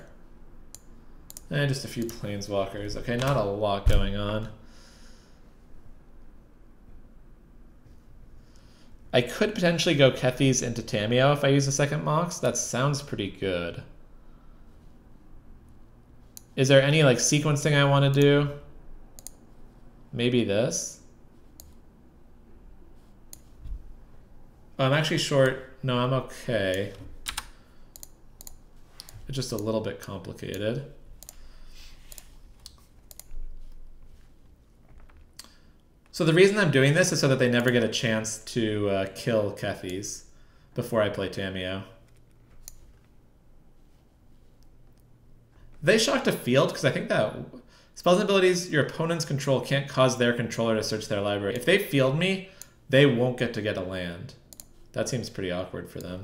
And just a few planeswalkers. Okay, not a lot going on. I could potentially go Kethis into Tamiyo if I use a second Mox. That sounds pretty good. Is there any like sequencing I want to do? Maybe this? I'm actually short. No, I'm okay. It's just a little bit complicated. So the reason I'm doing this is so that they never get a chance to uh, kill Kethis before I play Tamiyo. They shocked a field because I think that spells and abilities your opponent's control can't cause their controller to search their library. If they field me, they won't get to get a land. That seems pretty awkward for them.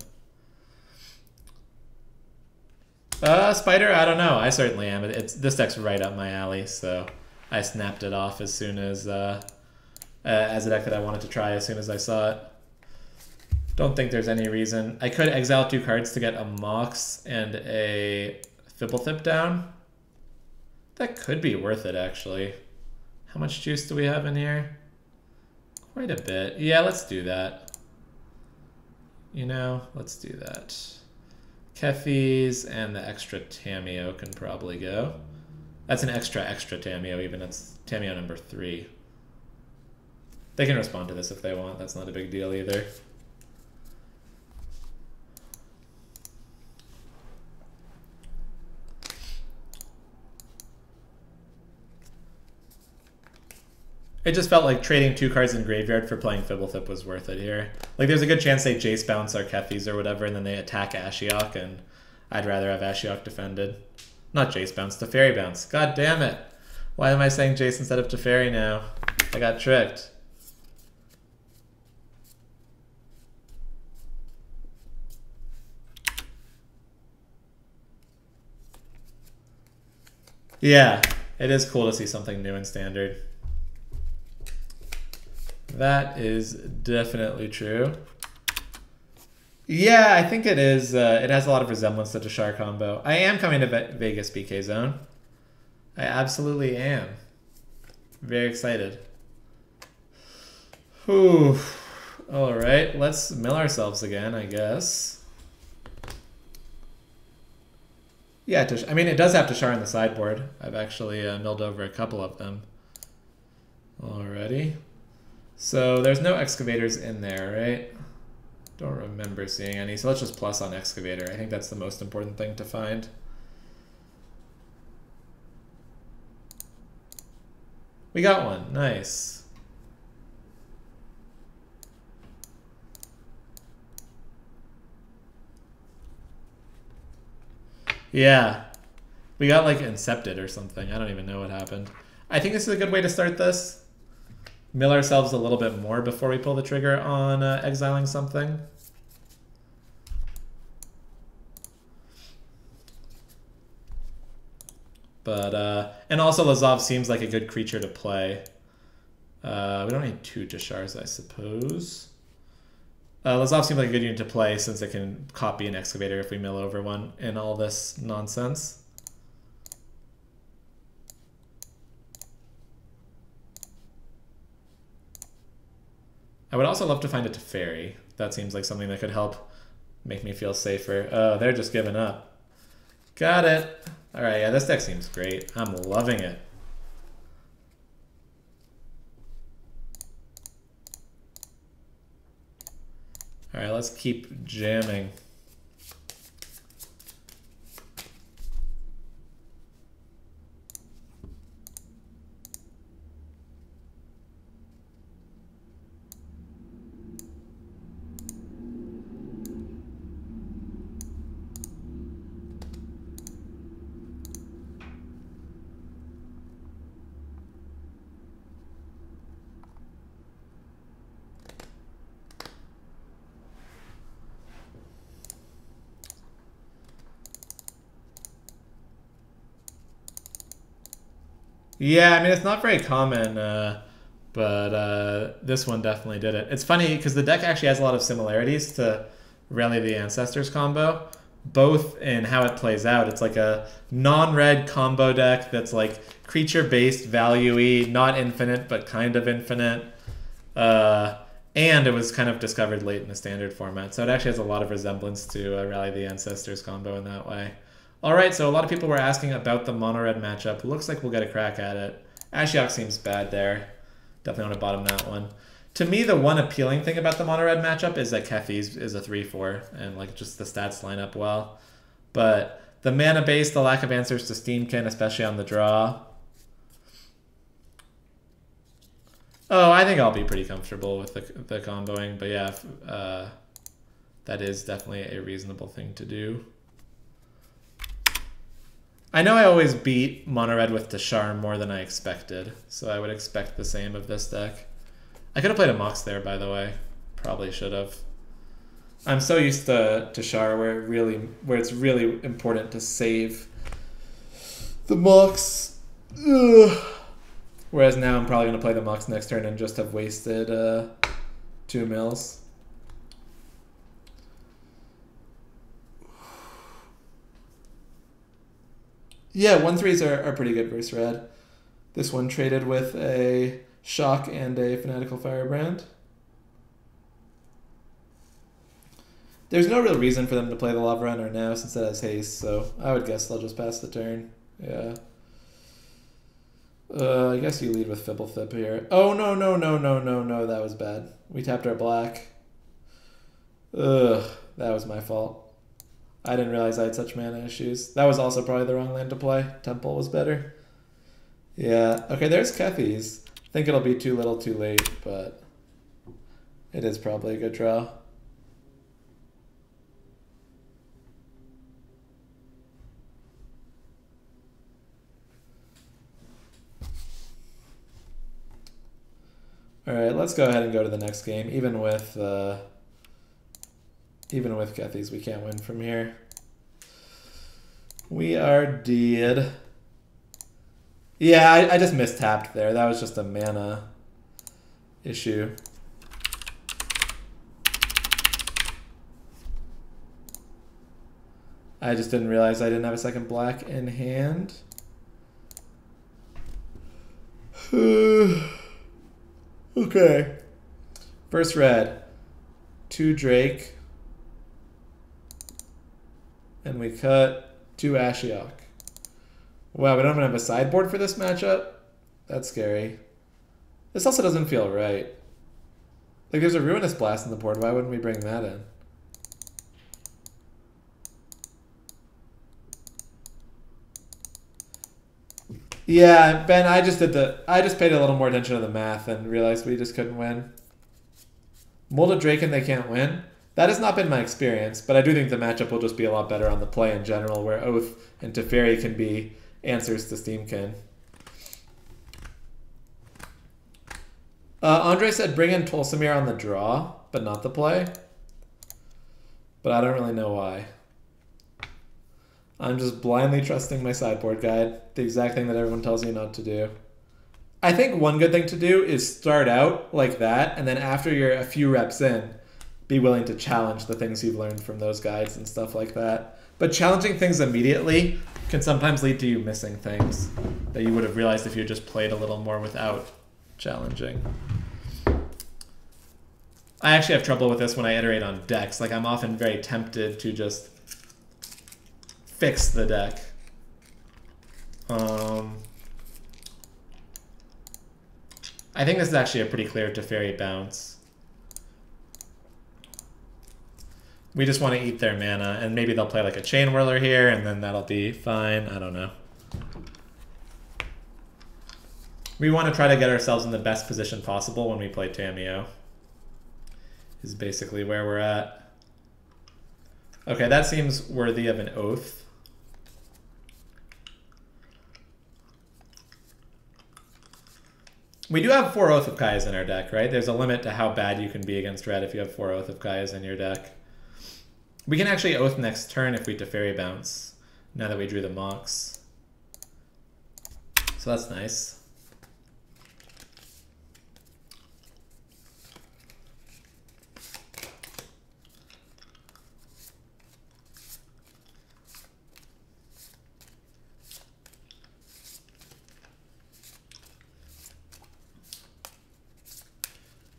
Uh, Spider, I don't know. I certainly am. It's this deck's right up my alley, so I snapped it off as soon as uh, uh, as a deck that I wanted to try as soon as I saw it. Don't think there's any reason. I could exile two cards to get a Mox and a Fblthp down. That could be worth it, actually. How much juice do we have in here? Quite a bit. Yeah, let's do that. You know, let's do that. Kethis and the extra Tamiyo can probably go. That's an extra, extra Tamiyo, even. It's Tamiyo number three. They can respond to this if they want. That's not a big deal either. It just felt like trading two cards in graveyard for playing Fblthp was worth it here. Like, there's a good chance they Jace bounce our Kethis or whatever, and then they attack Ashiok, and I'd rather have Ashiok defended. Not Jace bounce, Teferi bounce. God damn it. Why am I saying Jace instead of Teferi now? I got tricked. Yeah, it is cool to see something new and Standard. That is definitely true. Yeah, I think it is. Uh, it has a lot of resemblance to the Teshar combo. I am coming to Ve Vegas BK Zone. I absolutely am. Very excited. Whew. All right, let's mill ourselves again, I guess. Yeah, to, I mean, it does have Teshar on the sideboard. I've actually uh, milled over a couple of them already. So there's no excavators in there, right? Don't remember seeing any. So let's just plus on excavator. I think that's the most important thing to find. We got one. Nice. Yeah. We got like incepted or something. I don't even know what happened. I think this is a good way to start this mill ourselves a little bit more before we pull the trigger on uh, exiling something. But, uh, and also Lazav seems like a good creature to play. Uh, we don't need two Teshars, I suppose. Uh, Lazav seems like a good unit to play since it can copy an excavator if we mill over one in all this nonsense. I would also love to find a Teferi. That seems like something that could help make me feel safer. Oh, they're just giving up. Got it. All right, yeah, this deck seems great. I'm loving it. Right, let's keep jamming. Yeah, I mean, it's not very common, uh, but uh, this one definitely did it. It's funny because the deck actually has a lot of similarities to Rally the Ancestors combo, both in how it plays out. It's like a non-red combo deck that's like creature-based value-y, not infinite, but kind of infinite. Uh, and it was kind of discovered late in the standard format. So it actually has a lot of resemblance to uh, Rally the Ancestors combo in that way. All right, so a lot of people were asking about the mono-red matchup. Looks like we'll get a crack at it. Ashiok seems bad there. Definitely want to bottom that one. To me, the one appealing thing about the mono-red matchup is that Kethis is a 3-4, and like just the stats line up well. But the mana base, the lack of answers to Steamkin, especially on the draw. Oh, I think I'll be pretty comfortable with the, the comboing, but yeah, uh, that is definitely a reasonable thing to do. I know I always beat mono red with Teshar more than I expected, so I would expect the same of this deck. I could have played a Mox there, by the way. Probably should have. I'm so used to Teshar where it really where it's really important to save the Mox. Ugh. Whereas now I'm probably gonna play the Mox next turn and just have wasted uh, two mills. Yeah, one threes are, are pretty good versus red. This one traded with a shock and a fanatical firebrand. There's no real reason for them to play the lava runner now since it has haste, so I would guess they'll just pass the turn. Yeah. Uh, I guess you lead with Fblthp here. Oh no no no no no no that was bad. We tapped our black. Ugh, that was my fault. I didn't realize I had such mana issues. That was also probably the wrong land to play. Temple was better. Yeah. Okay, there's Kethis. I think it'll be too little too late, but it is probably a good draw. All right, let's go ahead and go to the next game. Even with uh, even with Kethis, we can't win from here. We are dead. Yeah, I, I just mistapped there. That was just a mana issue. I just didn't realize I didn't have a second black in hand. *sighs* okay. First red. Two Drake. And we cut two Ashiok. Wow, we don't even have a sideboard for this matchup? That's scary. This also doesn't feel right. Like, there's a Ruinous Blast in the board. Why wouldn't we bring that in? Yeah, Ben, I just did the... I just paid a little more attention to the math and realized we just couldn't win. Molded Draken, they can't win. That has not been my experience, but I do think the matchup will just be a lot better on the play in general, where Oath and Teferi can be answers to Steamkin. Uh, Andre said bring in Tolsimir on the draw, but not the play. But I don't really know why. I'm just blindly trusting my sideboard guide, the exact thing that everyone tells you not to do. I think one good thing to do is start out like that, and then after you're a few reps in, be willing to challenge the things you've learned from those guides and stuff like that. But challenging things immediately can sometimes lead to you missing things that you would have realized if you just played a little more without challenging. I actually have trouble with this when I iterate on decks. Like I'm often very tempted to just fix the deck. Um, I think this is actually a pretty clear Teferi bounce. We just want to eat their mana, and maybe they'll play like a Chain Whirler here, and then that'll be fine. I don't know. We want to try to get ourselves in the best position possible when we play Tamiyo. Is basically where we're at. Okay, that seems worthy of an oath. We do have four Oath of Kayas in our deck, right? There's a limit to how bad you can be against red if you have four Oath of Kayas in your deck. We can actually Oath next turn if we Teferi Bounce, now that we drew the Mox. So that's nice.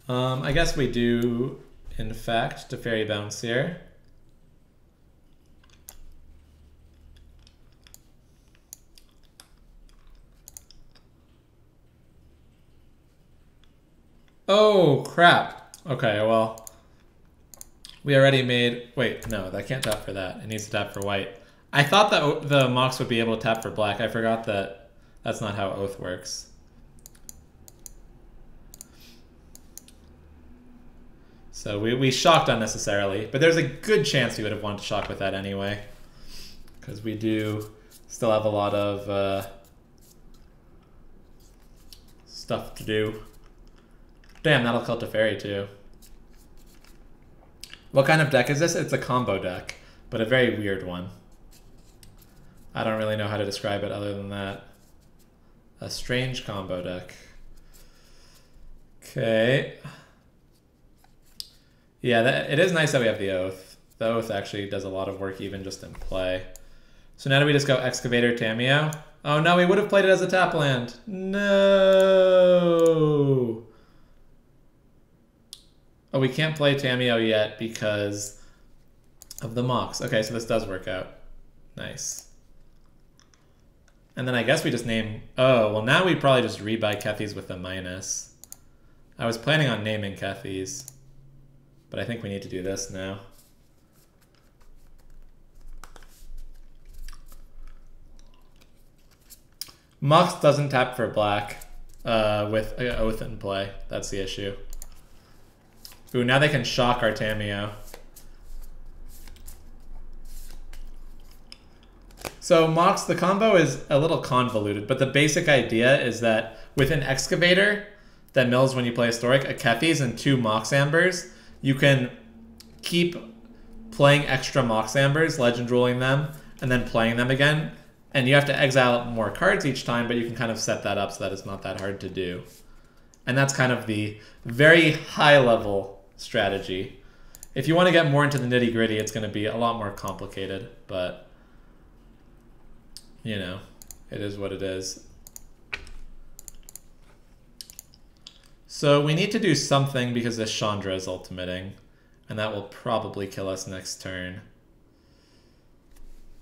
Um, I guess we do, in fact, Teferi Bounce here. Oh, crap. Okay, well. We already made... Wait, no, I can't tap for that. It needs to tap for white. I thought that the Mox would be able to tap for black. I forgot that that's not how Oath works. So we, we shocked unnecessarily, but there's a good chance we would have wanted to shock with that anyway. Because we do still have a lot of uh, stuff to do. Damn, that'll kill Teferi too. What kind of deck is this? It's a combo deck, but a very weird one. I don't really know how to describe it other than that. A strange combo deck. Okay. Yeah, that, it is nice that we have the Oath. The Oath actually does a lot of work even just in play. So now do we just go Excavator Tamiyo? Oh no, we would have played it as a tap land. No! Oh, we can't play Tamiyo yet because of the Mox. Okay, so this does work out. Nice. And then I guess we just name... Oh, well now we probably just rebuy Kethis with a minus. I was planning on naming Kethis, but I think we need to do this now. Mox doesn't tap for black uh, with Oath in play. That's the issue. Ooh, now they can shock our Tamiyo. So Mox, the combo is a little convoluted, but the basic idea is that with an Excavator that mills when you play Historic, a Kethis, and two Mox Ambers, you can keep playing extra Mox Ambers, Legend Ruling them, and then playing them again. And you have to exile more cards each time, but you can kind of set that up so that it's not that hard to do. And that's kind of the very high level strategy. If you want to get more into the nitty gritty, it's going to be a lot more complicated, but you know, it is what it is. So we need to do something because this Chandra is ultimating, and that will probably kill us next turn.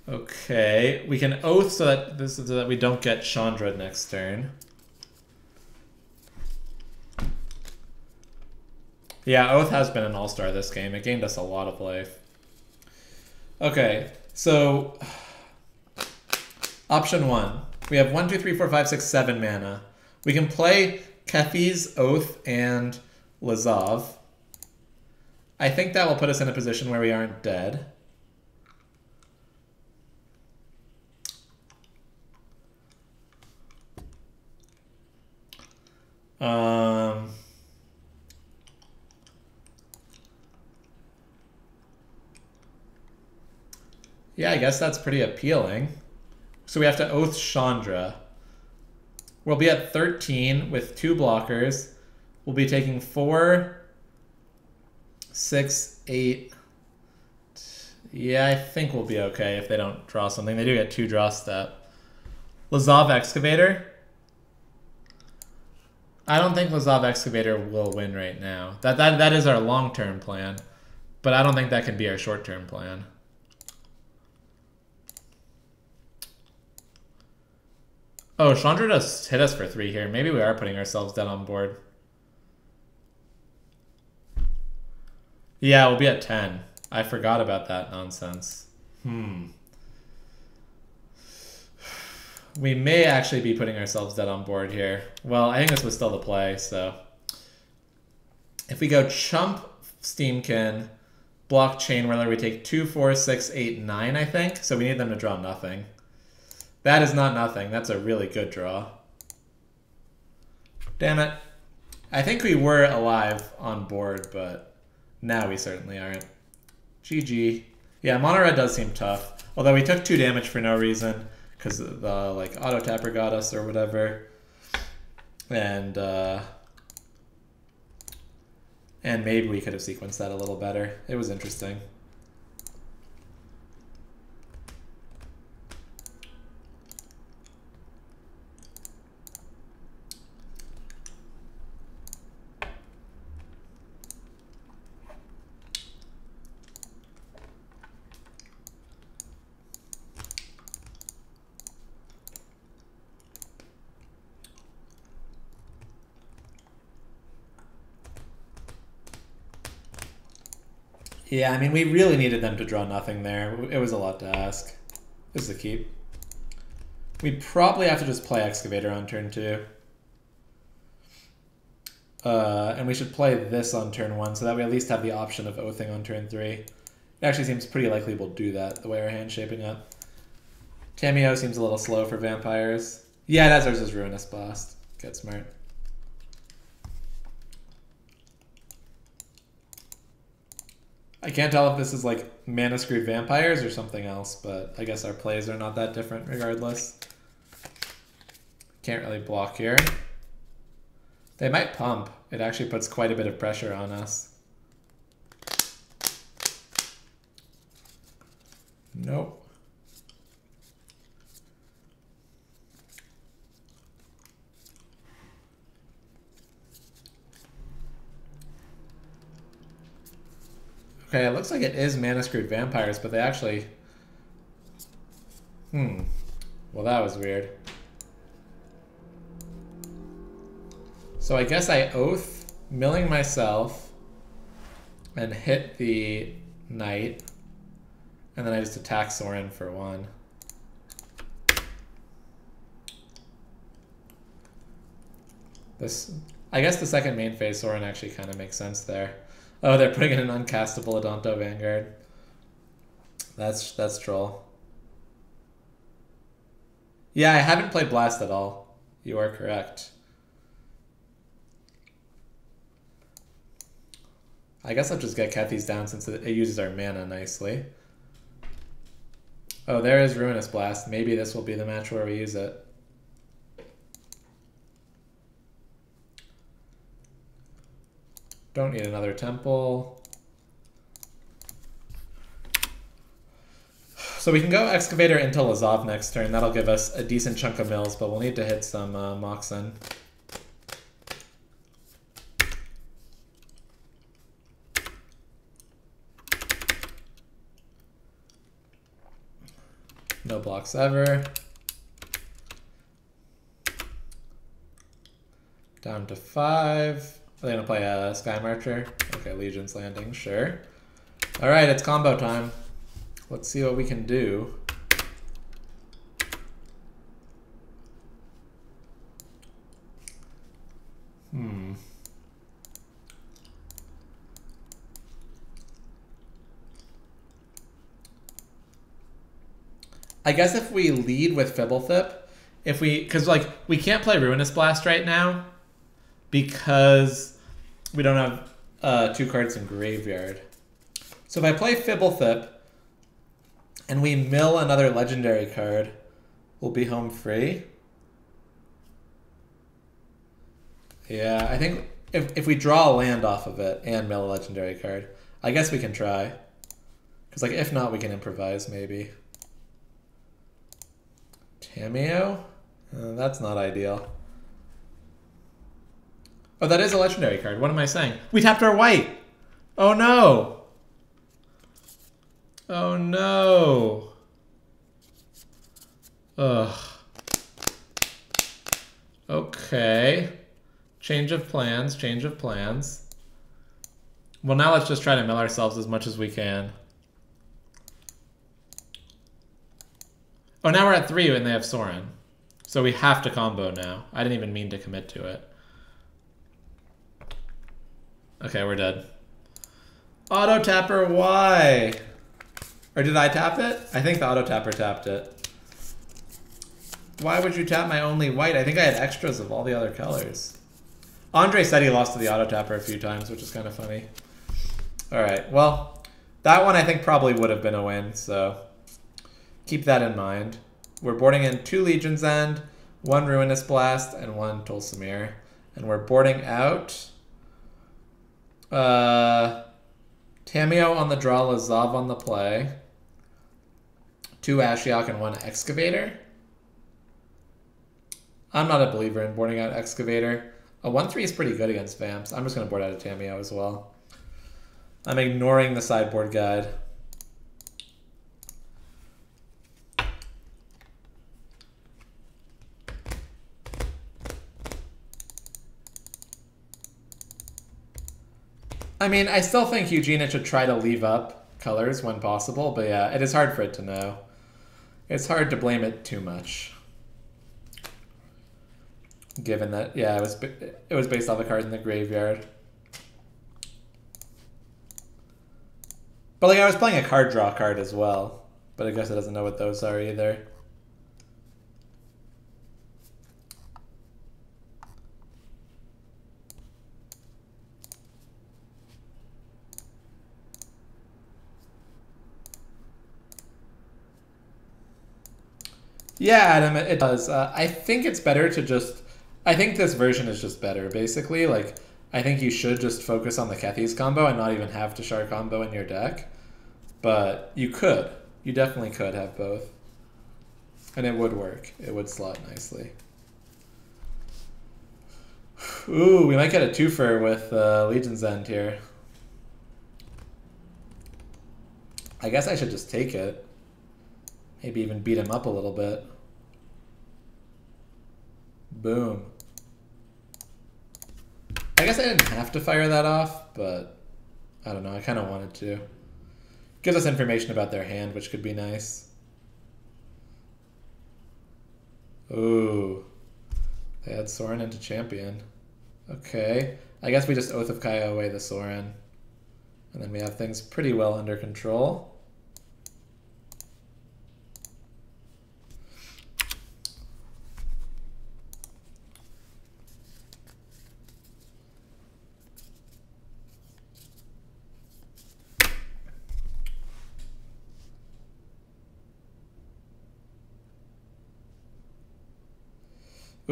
Okay, we can Oath so that this so that we don't get Chandra next turn. Yeah, Oath has been an all-star this game. It gained us a lot of life. Okay, so *sighs* Option one. We have one, two, three, four, five, six, seven mana. We can play Kethis, Oath, and Lazav. I think that will put us in a position where we aren't dead. Um, yeah, I guess that's pretty appealing. So we have to Oath Chandra. We'll be at 13 with two blockers. We'll be taking four, six, eight. Yeah, I think we'll be okay if they don't draw something. They do get two draw step. Lazav Excavator. I don't think Lazav Excavator will win right now. That that that is our long-term plan, but I don't think that can be our short-term plan. Oh, Chandra just hit us for three here. Maybe we are putting ourselves dead on board. Yeah, we'll be at 10. I forgot about that nonsense. Hmm. We may actually be putting ourselves dead on board here. Well, I think this was still the play, so... If we go Chump, Steamkin, block Chainwhirler, we take 2, 4, 6, 8, 9, I think. So we need them to draw nothing. That is not nothing. That's a really good draw. Damn it. I think we were alive on board, but now we certainly aren't. GG. Yeah, mono red does seem tough. Although we took two damage for no reason, because the like auto tapper got us or whatever. And uh, and maybe we could have sequenced that a little better. It was interesting. Yeah, I mean, we really needed them to draw nothing there. It was a lot to ask. This is a keep. We probably have to just play Excavator on turn two. Uh, and we should play this on turn one, so that we at least have the option of oathing on turn three. It actually seems pretty likely we'll do that, the way our hand's shaping up. Tamiyo seems a little slow for vampires. Yeah, that's ours is Ruinous Blast. Get smart. I can't tell if this is like Mana Screwed Vampires or something else, but I guess our plays are not that different regardless. Can't really block here. They might pump. It actually puts quite a bit of pressure on us. Nope. Okay, it looks like it is Mana Screwed Vampires, but they actually... Hmm. Well, that was weird. So I guess I oath milling myself and hit the knight. And then I just attack Sorin for one. This, I guess the second main phase Sorin actually kind of makes sense there. Oh, they're putting in an uncastable Adanto Vanguard. That's that's troll. Yeah, I haven't played Blast at all. You are correct. I guess I'll just get Kethis down since it, uses our mana nicely. Oh, there is Ruinous Blast. Maybe this will be the match where we use it. Don't need another temple. So we can go Excavator into Lazav next turn. That'll give us a decent chunk of mills, but we'll need to hit some uh, Moxen. No blocks ever. Down to five. Are they gonna play a Sky Marcher? Okay, Legion's Landing, sure. Alright, it's combo time. Let's see what we can do. Hmm. I guess if we lead with Fblthp, if we, because like we can't play Ruinous Blast right now because we don't have uh, two cards in Graveyard. So if I play Fblthp and we mill another legendary card, we'll be home free. Yeah, I think if, if we draw a land off of it and mill a legendary card, I guess we can try. Because like if not, we can improvise maybe. Tamiyo? Uh, that's not ideal. Oh, that is a legendary card. What am I saying? We tapped our white! Oh no! Oh no! Ugh. Okay. Change of plans, change of plans. Well, now let's just try to mill ourselves as much as we can. Oh, now we're at three and they have Sorin. So we have to combo now. I didn't even mean to commit to it. Okay, we're dead. Auto tapper, why? Or did I tap it? I think the auto tapper tapped it. Why would you tap my only white? I think I had extras of all the other colors. Andre said he lost to the auto tapper a few times, which is kind of funny. All right, well, that one I think probably would have been a win, so keep that in mind. We're boarding in two Legion's End, one Ruinous Blast, and one Tolsimir. And we're boarding out uh, Tamiyo on the draw, Lazav on the play, two Ashiok and one Excavator. I'm not a believer in boarding out Excavator. A 1-3 is pretty good against Vamps. I'm just going to board out a Tamiyo as well. I'm ignoring the sideboard guide. I mean, I still think Eugenia should try to leave up colors when possible, but yeah, it is hard for it to know. It's hard to blame it too much. Given that, yeah, it was it was based off a card in the graveyard. But like I was playing a card draw card as well, but I guess it doesn't know what those are either. Yeah, Adam, it does. Uh, I think it's better to just. I think this version is just better, basically. Like, I think you should just focus on the Kethis combo and not even have Teshar combo in your deck. But you could. You definitely could have both. And it would work. It would slot nicely. Ooh, we might get a twofer with uh, Legion's End here. I guess I should just take it. Maybe even beat him up a little bit. Boom. I guess I didn't have to fire that off, but I don't know. I kind of wanted to. Gives us information about their hand, which could be nice. Ooh. They had Sorin into champion. Okay. I guess we just Oath of Kaya away the Sorin. And then we have things pretty well under control.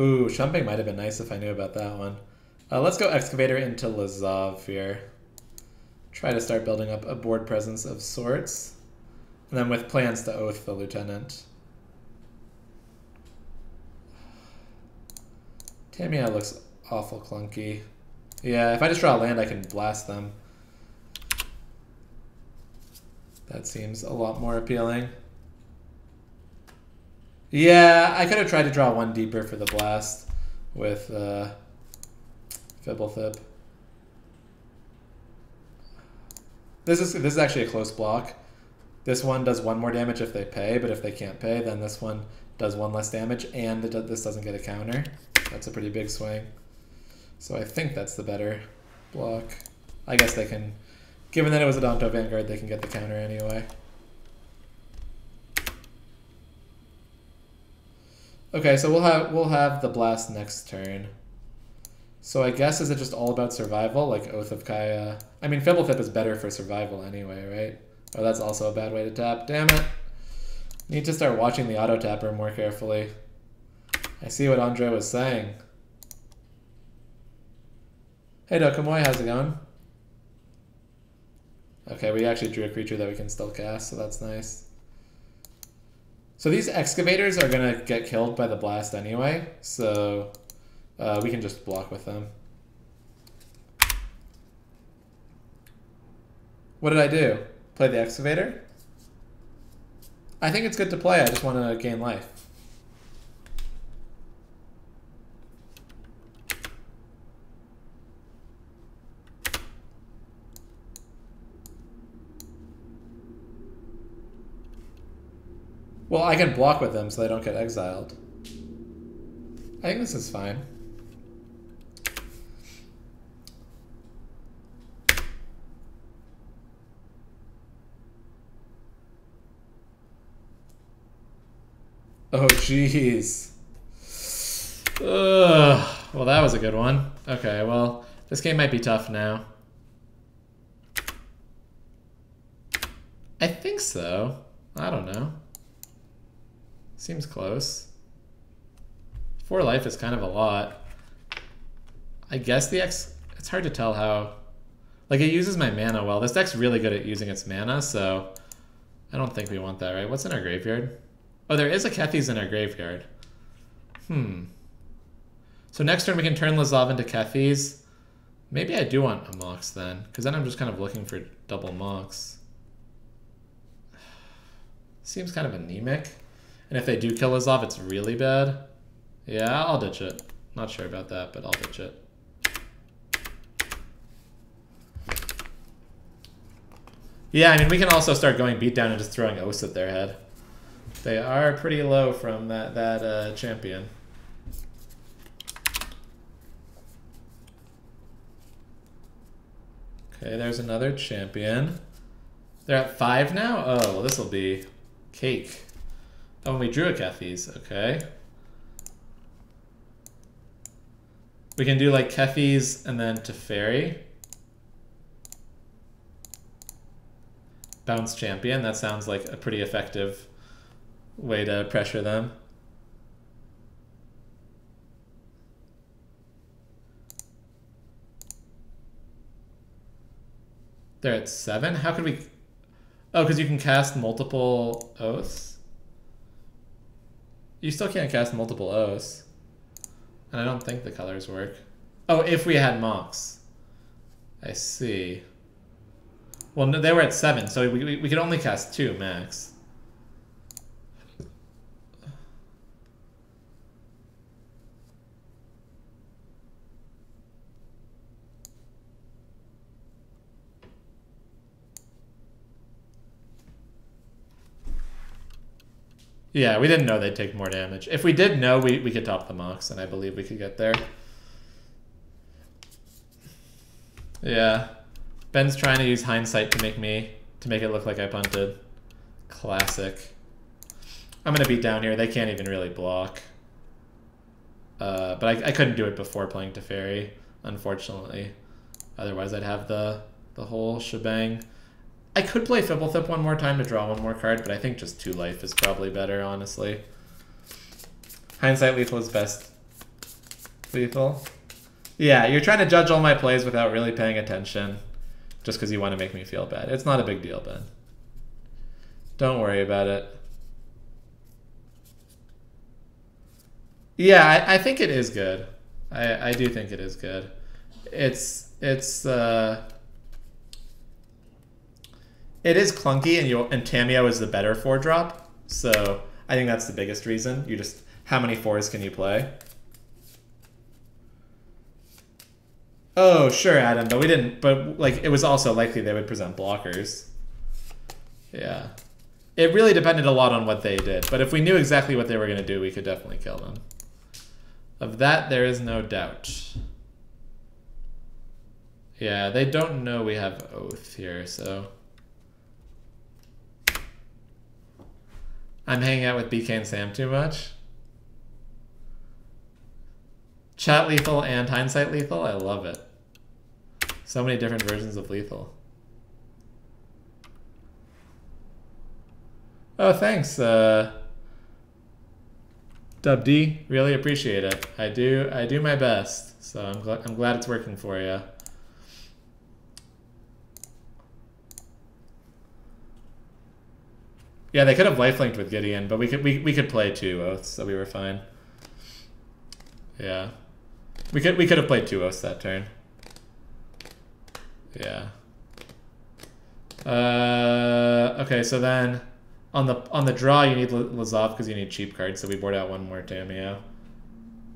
Ooh, Shumping might have been nice if I knew about that one. Uh, let's go Excavator into Lazav here. Try to start building up a board presence of sorts. And then with plans to Oath the Lieutenant. Tamiyo looks awful clunky. Yeah, if I just draw land, I can blast them. That seems a lot more appealing. Yeah, I could have tried to draw one deeper for the blast with uh, Fblthp. This is this is actually a close block. This one does one more damage if they pay, but if they can't pay, then this one does one less damage, and this doesn't get a counter. That's a pretty big swing. So I think that's the better block. I guess they can, given that it was Adanto Vanguard, they can get the counter anyway. Okay, so we'll have we'll have the blast next turn. So I guess is it just all about survival, like Oath of Kaya? I mean, Fblthp is better for survival anyway, right? Oh, that's also a bad way to tap. Damn it. Need to start watching the auto tapper more carefully. I see what Andre was saying. Hey Dokumoy, how's it going? Okay, we actually drew a creature that we can still cast, so that's nice. So these excavators are going to get killed by the blast anyway, so uh, we can just block with them. What did I do? Play the excavator? I think it's good to play, I just want to gain life. Well, I can block with them so they don't get exiled. I think this is fine. Oh, jeez. Well, that was a good one. Okay, well, this game might be tough now. I think so. I don't know. Seems close. Four life is kind of a lot. I guess the X... It's hard to tell how... Like, it uses my mana well. This deck's really good at using its mana, so... I don't think we want that, right? What's in our graveyard? Oh, there is a Kethis in our graveyard. Hmm. So next turn we can turn Lazav into Kethis. Maybe I do want a Mox then, because then I'm just kind of looking for double Mox. *sighs* Seems kind of anemic. And if they do kill Lazav, it's really bad. Yeah, I'll ditch it. Not sure about that, but I'll ditch it. Yeah, I mean, we can also start going beat down and just throwing os at their head. They are pretty low from that, that uh, champion. Okay, there's another champion. They're at five now? Oh, well, this will be cake. Oh, we drew a Kethis. Okay. We can do like Kethis and then Teferi. Bounce champion. That sounds like a pretty effective way to pressure them. They're at seven? How could we... Oh, because you can cast multiple oaths? You still can't cast multiple O's. And I don't think the colors work. Oh, if we had Mox. I see. Well, no, they were at seven, so we, we, we could only cast two max. Yeah, we didn't know they'd take more damage. If we did know, we, we could top the Mox, and I believe we could get there. Yeah. Ben's trying to use hindsight to make me, to make it look like I punted. Classic. I'm going to beat down here. They can't even really block. Uh, but I, I couldn't do it before playing Teferi, unfortunately. Otherwise, I'd have the, the whole shebang. I could play Fblthp one more time to draw one more card, but I think just two life is probably better, honestly. Hindsight lethal is best lethal. Yeah, you're trying to judge all my plays without really paying attention, just because you want to make me feel bad. It's not a big deal, Ben. Don't worry about it. Yeah, I, I think it is good. I, I do think it is good. It's it's uh it is clunky, and you and Tamiyo is the better four drop. So I think that's the biggest reason. You just how many fours can you play? Oh, sure, Adam, but we didn't. But like, it was also likely they would present blockers. Yeah, it really depended a lot on what they did. But if we knew exactly what they were gonna do, we could definitely kill them. Of that, there is no doubt. Yeah, they don't know we have Oath here, so... I'm hanging out with BK and Sam too much. Chat lethal and hindsight lethal, I love it. So many different versions of lethal. Oh, thanks, uh, Dub D. Really appreciate it. I do, I do my best. So I'm glad, I'm glad it's working for you. Yeah, they could have lifelinked with Gideon, but we could we, we could play two oaths, so we were fine. Yeah. We could we could have played two oaths that turn. Yeah. Uh, okay, so then on the on the draw you need Lazav because you need cheap cards, so we board out one more Tamiyo.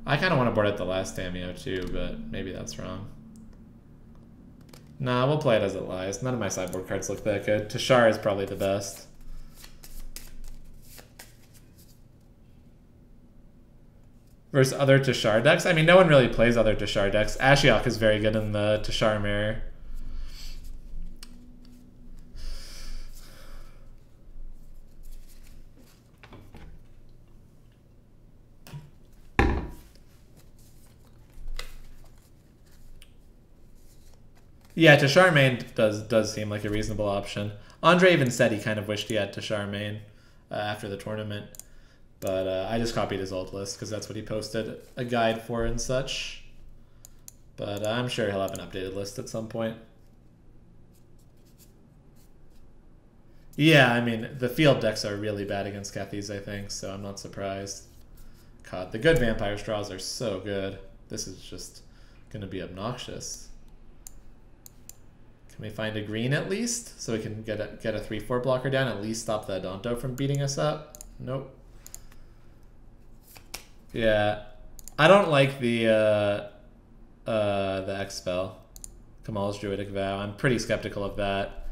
I kind of want to board out the last Tamiyo too, but maybe that's wrong. Nah, we'll play it as it lies. None of my sideboard cards look that good. Teshar is probably the best. Versus other Teshar decks. I mean, no one really plays other Teshar decks. Ashiok is very good in the Teshar mirror. Yeah, Teshar main does does seem like a reasonable option. Andre even said he kind of wished he had Teshar main uh, after the tournament. But uh, I just copied his old list because that's what he posted a guide for and such. But uh, I'm sure he'll have an updated list at some point. Yeah, I mean, the field decks are really bad against Kethis, I think, so I'm not surprised. God, the good Vampire Straws are so good. This is just going to be obnoxious. Can we find a green at least? So we can get a, get a 3-4 blocker down, at least stop the Adanto from beating us up? Nope. Yeah. I don't like the uh, uh, the X spell. Kamahl's Druidic Vow. I'm pretty skeptical of that.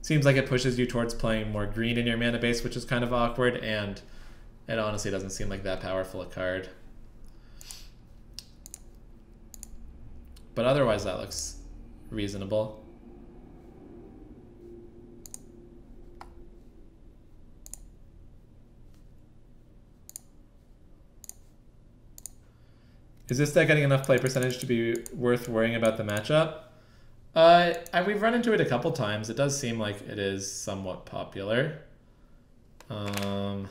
Seems like it pushes you towards playing more green in your mana base, which is kind of awkward, and it honestly doesn't seem like that powerful a card. But otherwise, that looks reasonable. Is this deck getting enough play percentage to be worth worrying about the matchup? Uh, I, we've run into it a couple times. It does seem like it is somewhat popular. Um,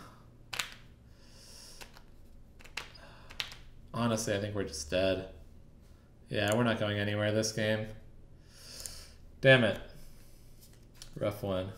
honestly, I think we're just dead. Yeah, we're not going anywhere this game. Damn it. Rough one.